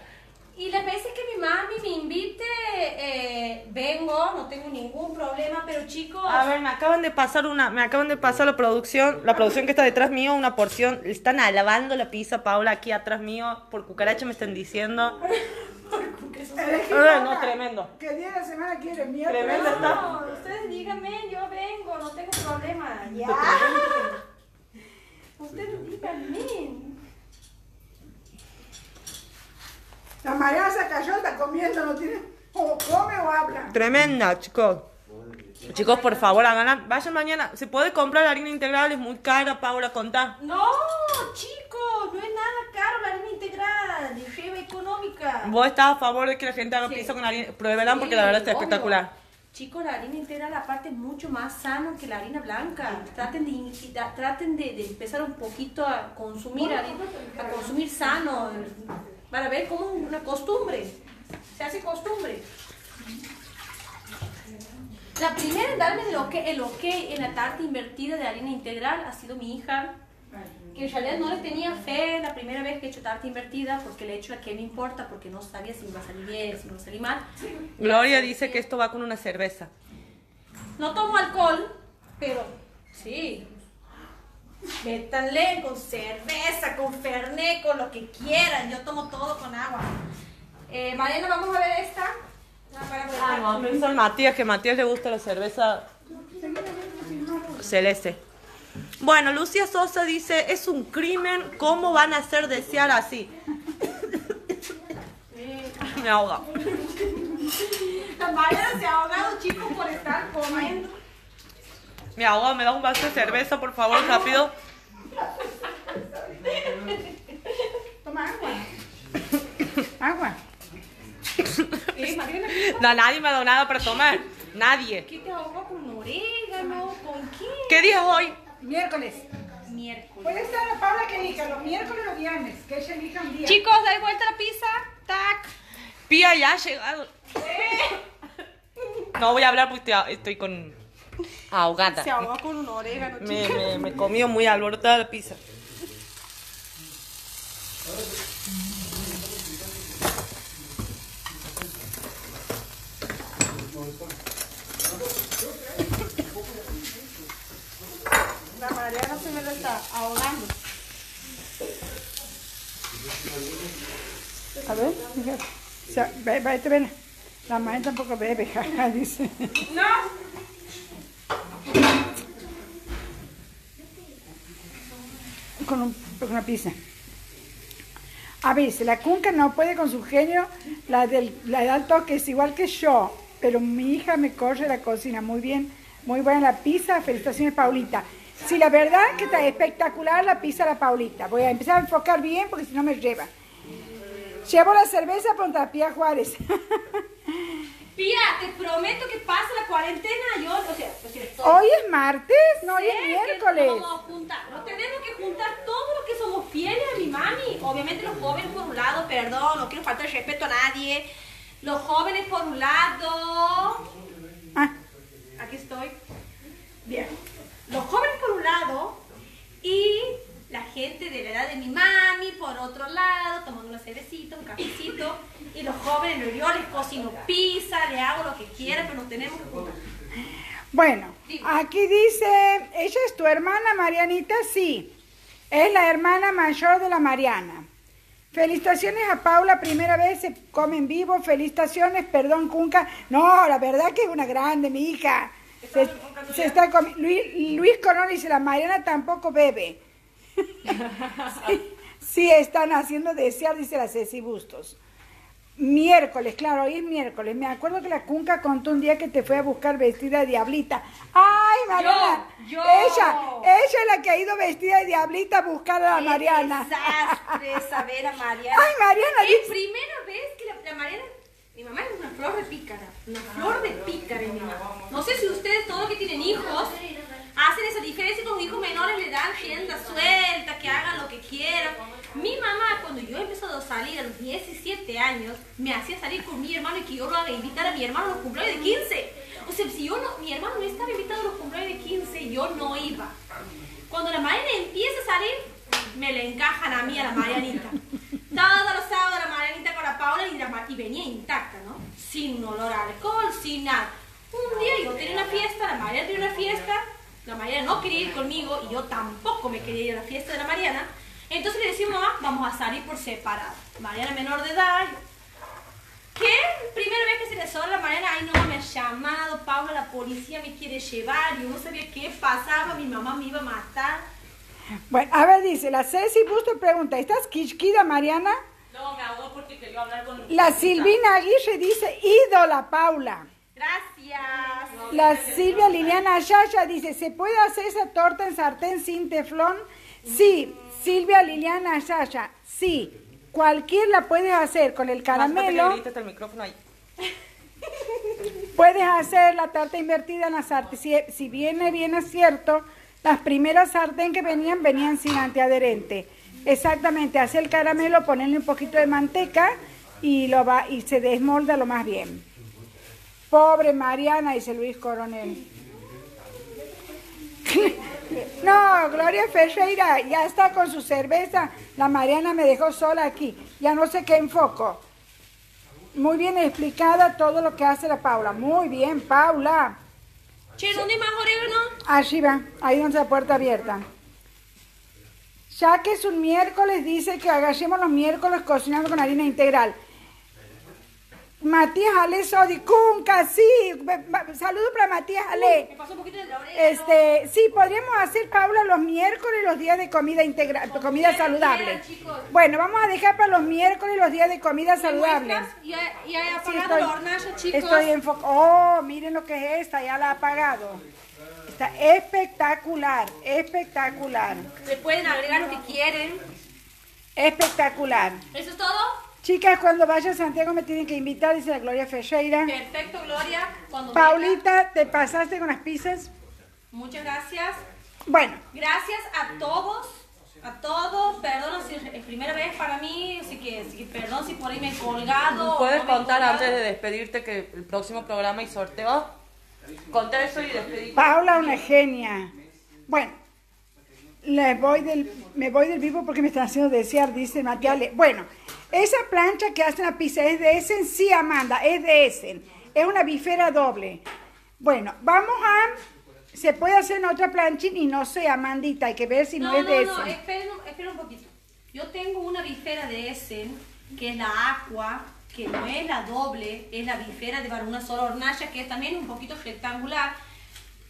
Y las veces que mi mami me invite, eh, vengo, no tengo ningún problema, pero chicos, A ver, me acaban de pasar una, me acaban de pasar la producción, la producción que está detrás mío, una porción, están alabando la pizza, Paula, aquí atrás mío, por cucaracha me están diciendo. No, tremendo. ¿Qué día de la semana quiere? Miércoles. Tremendo está. no, ustedes díganme, yo vengo, no tengo problema. Ya. Ustedes díganme. La Mariana se cayó, está comiendo, no tiene. O come o habla. Tremenda, chicos. Chicos, por favor, hagan, vayan mañana. ¿Se puede comprar harina integral? Es muy cara, Paula, contá. No, chicos, no es nada caro la harina integral, de lleva económica. ¿Vos estás a favor de que la gente haga Sí. pizza con harina? Pruébenla porque la verdad está obvio. espectacular. Chicos, la harina integral aparte es mucho más sano que la harina blanca. Traten de, traten de, de empezar un poquito a consumir harina- a consumir sano, para ver como una costumbre. Se hace costumbre. La primera en darme el ok, el ok en la tarta invertida de harina integral ha sido mi hija, que en realidad no le tenía fe la primera vez que he hecho tarta invertida, porque le he hecho la que me importa, porque no sabía si me iba a salir bien, si me iba a salir mal. Gloria dice que esto va con una cerveza. No tomo alcohol, pero sí. Métanle con cerveza, con fernet, con lo que quieran. Yo tomo todo con agua. Eh, Mariana, vamos a ver esta. Ah, para no, pensó en Matías, que a Matías le gusta la cerveza celeste. Bueno, Lucia Sosa dice, es un crimen, ¿cómo van a hacer desear así? Me ahoga. Se ha ahogado, chicos, por estar comiendo. Me ahoga, me da un vaso de cerveza, por favor, rápido. Toma agua. Agua. Eh, Mariana, No, nadie me ha dado nada para tomar. Nadie. ¿qué te ahogó con orégano? ¿Con qué? ¿Qué día es hoy? Miércoles. Miércoles. Puede estar la Paula que elija, los miércoles o los viernes. Que ella elija un día. Chicos, dale vuelta la pizza. Tac. Pía ya ha llegado. No voy a hablar porque estoy, estoy con ahogada. Se ahogó con un orégano, Me, me, me comió muy alborotada la pizza. La Mariana se me lo está ahogando. A ver, mira. O sea, ve, ve, te ven. La madre tampoco bebe, jaja, dice. No. Con, un, con una pizza. A ver, si la cunca no puede con su genio, la del la da el toque es igual que yo, pero mi hija me corre la cocina muy bien, muy buena la pizza, felicitaciones Paulita. Sí, la verdad que está espectacular la pizza de la Paulita. Voy a empezar a enfocar bien porque si no me lleva. Llevo la cerveza pronta, Pía Juárez. Pía, te prometo que pasa la cuarentena. Yo, o sea, o sea, estoy- Hoy es martes, no hoy es miércoles. Nos tenemos que juntar todos los que somos fieles a mi mami. Obviamente los jóvenes por un lado, perdón, no quiero faltar el respeto a nadie. Los jóvenes por un lado. Ah, Aquí estoy. bien. Los jóvenes por un lado y la gente de la edad de mi mami por otro lado, tomando una cervecita, un cafecito. Y los jóvenes, yo les cocino pizza, le hago lo que quieran, pero nos tenemos que juntar. Bueno, aquí dice, ¿ella es tu hermana Marianita? Sí, es la hermana mayor de la Mariana. Felicitaciones a Paula, primera vez se come en vivo. Felicitaciones, perdón, Cunca. No, la verdad que es una grande, mi hija. Se, se está Luis, Luis Coronel dice, la Mariana tampoco bebe. sí, sí, están haciendo desear, dice la Ceci Bustos. Miércoles, claro, hoy es miércoles. Me acuerdo que la Cunca contó un día que te fue a buscar vestida de diablita. ¡Ay, Mariana! Yo, yo. Ella, ella es la que ha ido vestida de diablita a buscar a la Qué Mariana. desastre saber a Mariana. Ay, Mariana, Es dice- primera vez que la, la Mariana. Mi mamá es una flor de pícara. Una flor de pícara mi mamá. No sé si ustedes, todos que tienen hijos, hacen esa diferencia con hijos menores, le dan rienda suelta, que hagan lo que quieran. Mi mamá, cuando yo empecé a salir a los 17 años, me hacía salir con mi hermano y que yo lo haga invitar a mi hermano a los cumpleaños de 15. O sea, si yo no, mi hermano no estaba invitado a los cumpleaños de 15, yo no iba. Cuando la Mariana empieza a salir, me le encajan a mí a la Marianita. Todos los sábados la Marianita con la Paula y, la Ma- y venía intacta, ¿no? Sin olor a alcohol, sin nada. Un día yo tenía una fiesta, la Mariana tenía una fiesta, la Mariana no quería ir conmigo y yo tampoco me quería ir a la fiesta de la Mariana. Entonces le decimos, mamá, vamos a salir por separado. Mariana menor de edad. ¿Qué? Primera vez que se le sola la Mariana, ay no, me ha llamado, Paula, la policía me quiere llevar, yo no sabía qué pasaba, mi mamá me iba a matar. Bueno, a ver, dice, la Ceci Busto pregunta, ¿estás quisquida, Mariana? No, me ahogó porque quería hablar con La Silvina Aguirre dice, ídola, Paula. Gracias. La Silvia Liliana Yaya dice, ¿se puede hacer esa torta en sartén sin teflón? Sí, Silvia Liliana Yaya, sí. Cualquier la puedes hacer con el caramelo. el micrófono ahí. Puedes hacer la tarta invertida en la sartén. Si, si viene bien es cierto, las primeras sartén que venían venían sin antiadherente. Exactamente, hace el caramelo, ponerle un poquito de manteca y lo va y se desmolda lo más bien. Pobre Mariana, dice Luis Coronel. No, Gloria Ferreira ya está con su cerveza. La Mariana me dejó sola aquí. Ya no sé qué enfoco. Muy bien explicada todo lo que hace la Paula. Muy bien, Paula. Che, ¿dónde más arriba, no? Arriba, ahí donde la puerta abierta. Ya que es un miércoles, dice que agachemos los miércoles cocinando con harina integral. Matías Ale Sodi, Cunca, sí. Saludos para Matías Ale. Me pasó un poquito de la oreja. Este, sí, podríamos hacer, Paula, los miércoles los días de comida integral, comida saludable. Bueno, vamos a dejar para los miércoles los días de comida ¿Me saludable. Sí, apagado la hornalla, chicos. estoy enfocado. Oh, miren lo que es esta, ya la ha apagado. Está espectacular, espectacular, Le pueden agregar lo que quieren. espectacular. ¿Eso es todo? Chicas, cuando vaya a Santiago me tienen que invitar, dice la Gloria Ferreira. Perfecto, Gloria. Cuando venga. Paulita, ¿te pasaste con las pizzas? Muchas gracias. Bueno, Gracias a todos, a todos. Perdón si es primera vez para mí, así que, así que perdón si por ahí me he colgado. ¿Puedes no contar colgado. antes de despedirte que el próximo programa y sorteo? Contar eso y despedirte. Paula, una genia. Bueno, le voy del, me voy del vivo porque me están haciendo desear, dice Matiale. Bueno, esa plancha que hacen la pizza es de Essen, sí, Amanda, es de Essen. Es una bifera doble. Bueno, vamos a... Se puede hacer en otra planchín y no sé, Amandita, hay que ver si no, No, es de no, no, esperen, un- esperen un poquito. Yo tengo una bifera de Essen, que es la Aqua, que no es la doble, es la bifera de para una sola hornalla, que es también un poquito rectangular.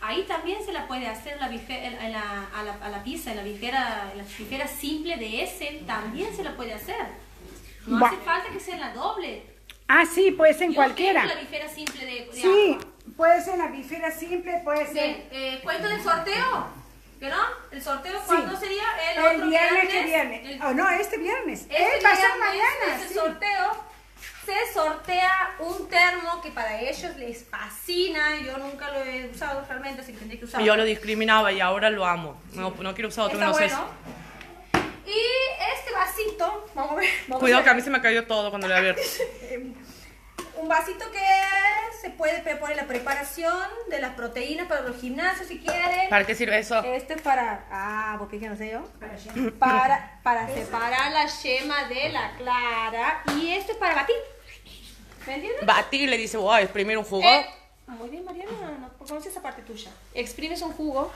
Ahí también se la puede hacer la bife- en- en la- a, la, a la pizza, en la bifera, la bifera simple de Essen, también se la puede hacer. No Va. hace falta que sea la doble. Ah, sí, puede ser en Yo cualquiera. la bifera simple de, de Sí, puede ser la bifera simple, puede ser... Bien, eh, ¿Cuento del sorteo? ¿Verdad? ¿El sorteo cuándo Sí. sería? El, El otro viernes que viene. El- Oh, no, este viernes. Este Eh, pasado viernes, mañana. ese sí. sorteo se sortea un termo que para ellos les fascina. Yo nunca lo he usado realmente, así que tendré que usarlo. Yo lo discriminaba y ahora lo amo. No, no quiero usar otro Está no sé. bueno. Y este vasito, vamos a ver. vamos Cuidado a que a mí se me cayó todo cuando lo he abierto. Un vasito que se puede poner la preparación de las proteínas para los gimnasios si quieren. ¿Para qué sirve eso? Este es para. Ah, vos que no sé yo. Para, para separar la yema de la clara. Y esto es para batir. ¿Me entiendes? Batir le dice, wow, exprimir un jugo. Eh, muy bien, Mariana. No conoces esa parte tuya. Exprimes un jugo.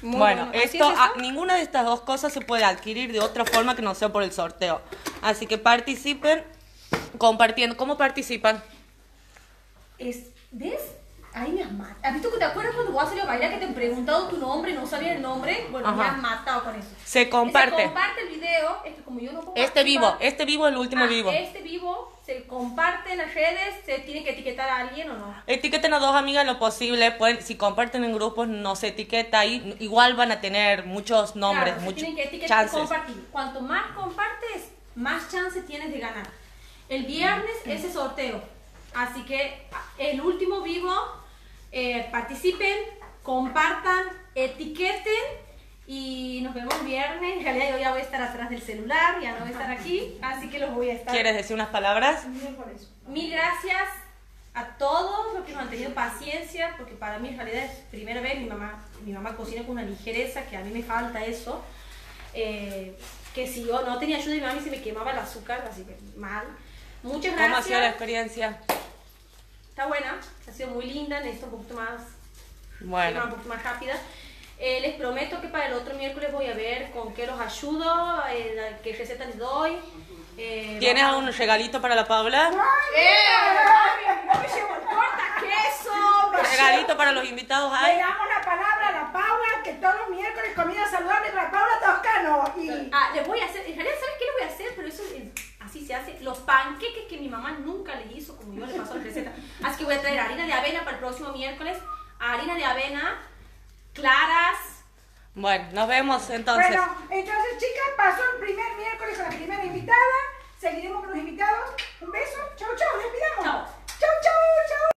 Muy bueno, bueno. ¿Así esto, es esto? ninguna de estas dos cosas se puede adquirir de otra forma que no sea por el sorteo. Así que participen compartiendo. ¿Cómo participan? Es, ¿Ves? Ahí me has matado. ¿Has visto que te acuerdas cuando vos salido a bailar que te han preguntado tu nombre y no sabías el nombre? Bueno, me has matado con eso. Se comparte. Se comparte el video. Este, como yo no puedo Este vivo, este vivo es el último Ah, vivo. Este vivo se comparte en las redes. ¿Se tiene que etiquetar a alguien o no? Etiqueten a dos amigas lo posible. Pueden, si comparten en grupos, no se etiqueta ahí. Igual van a tener muchos nombres, Claro, muchos tienen que etiquetar y compartir. Cuanto más compartes, más chances tienes de ganar. El viernes ese sorteo. Así que el último vivo, eh, participen, compartan, etiqueten y nos vemos el viernes. En realidad yo ya voy a estar atrás del celular, ya no voy a estar aquí, así que los voy a estar. ¿Quieres decir unas palabras? Mil gracias a todos los que nos han tenido paciencia, porque para mí en realidad es primera vez, mi mamá, mi mamá cocina con una ligereza que a mí me falta eso. Eh, que si yo no tenía ayuda de mi mamá y se me quemaba el azúcar, así que mal. Muchas ¿Cómo ha sido la gracias. experiencia? Está buena, ha sido muy linda, necesito un poquito más, Bueno, un poquito más rápida. Eh, les prometo que para el otro miércoles voy a ver con qué los ayudo, eh, qué receta les doy. Eh, ¿tienes vamos- un regalito para la Paula? ¡Eh! ¡No me llevo el queso! ¿Un regalito para los invitados Le hay? damos la palabra a la Paula, que todos los miércoles comida saludable para Paula Toscano. Y Ah, les voy a hacer, en realidad, ¿sabes qué les voy a hacer? Pero eso es- así se hace. Los panqueques que mi mamá nunca le hizo, como yo le paso la receta. Así que voy a traer harina de avena para el próximo miércoles, harina de avena, claras. Bueno, nos vemos entonces. bueno, entonces chicas, pasó el primer miércoles con la primera invitada. Seguiremos con los invitados. Un beso. Chau, chau, despidamos. Chau. Chau, chau, chau.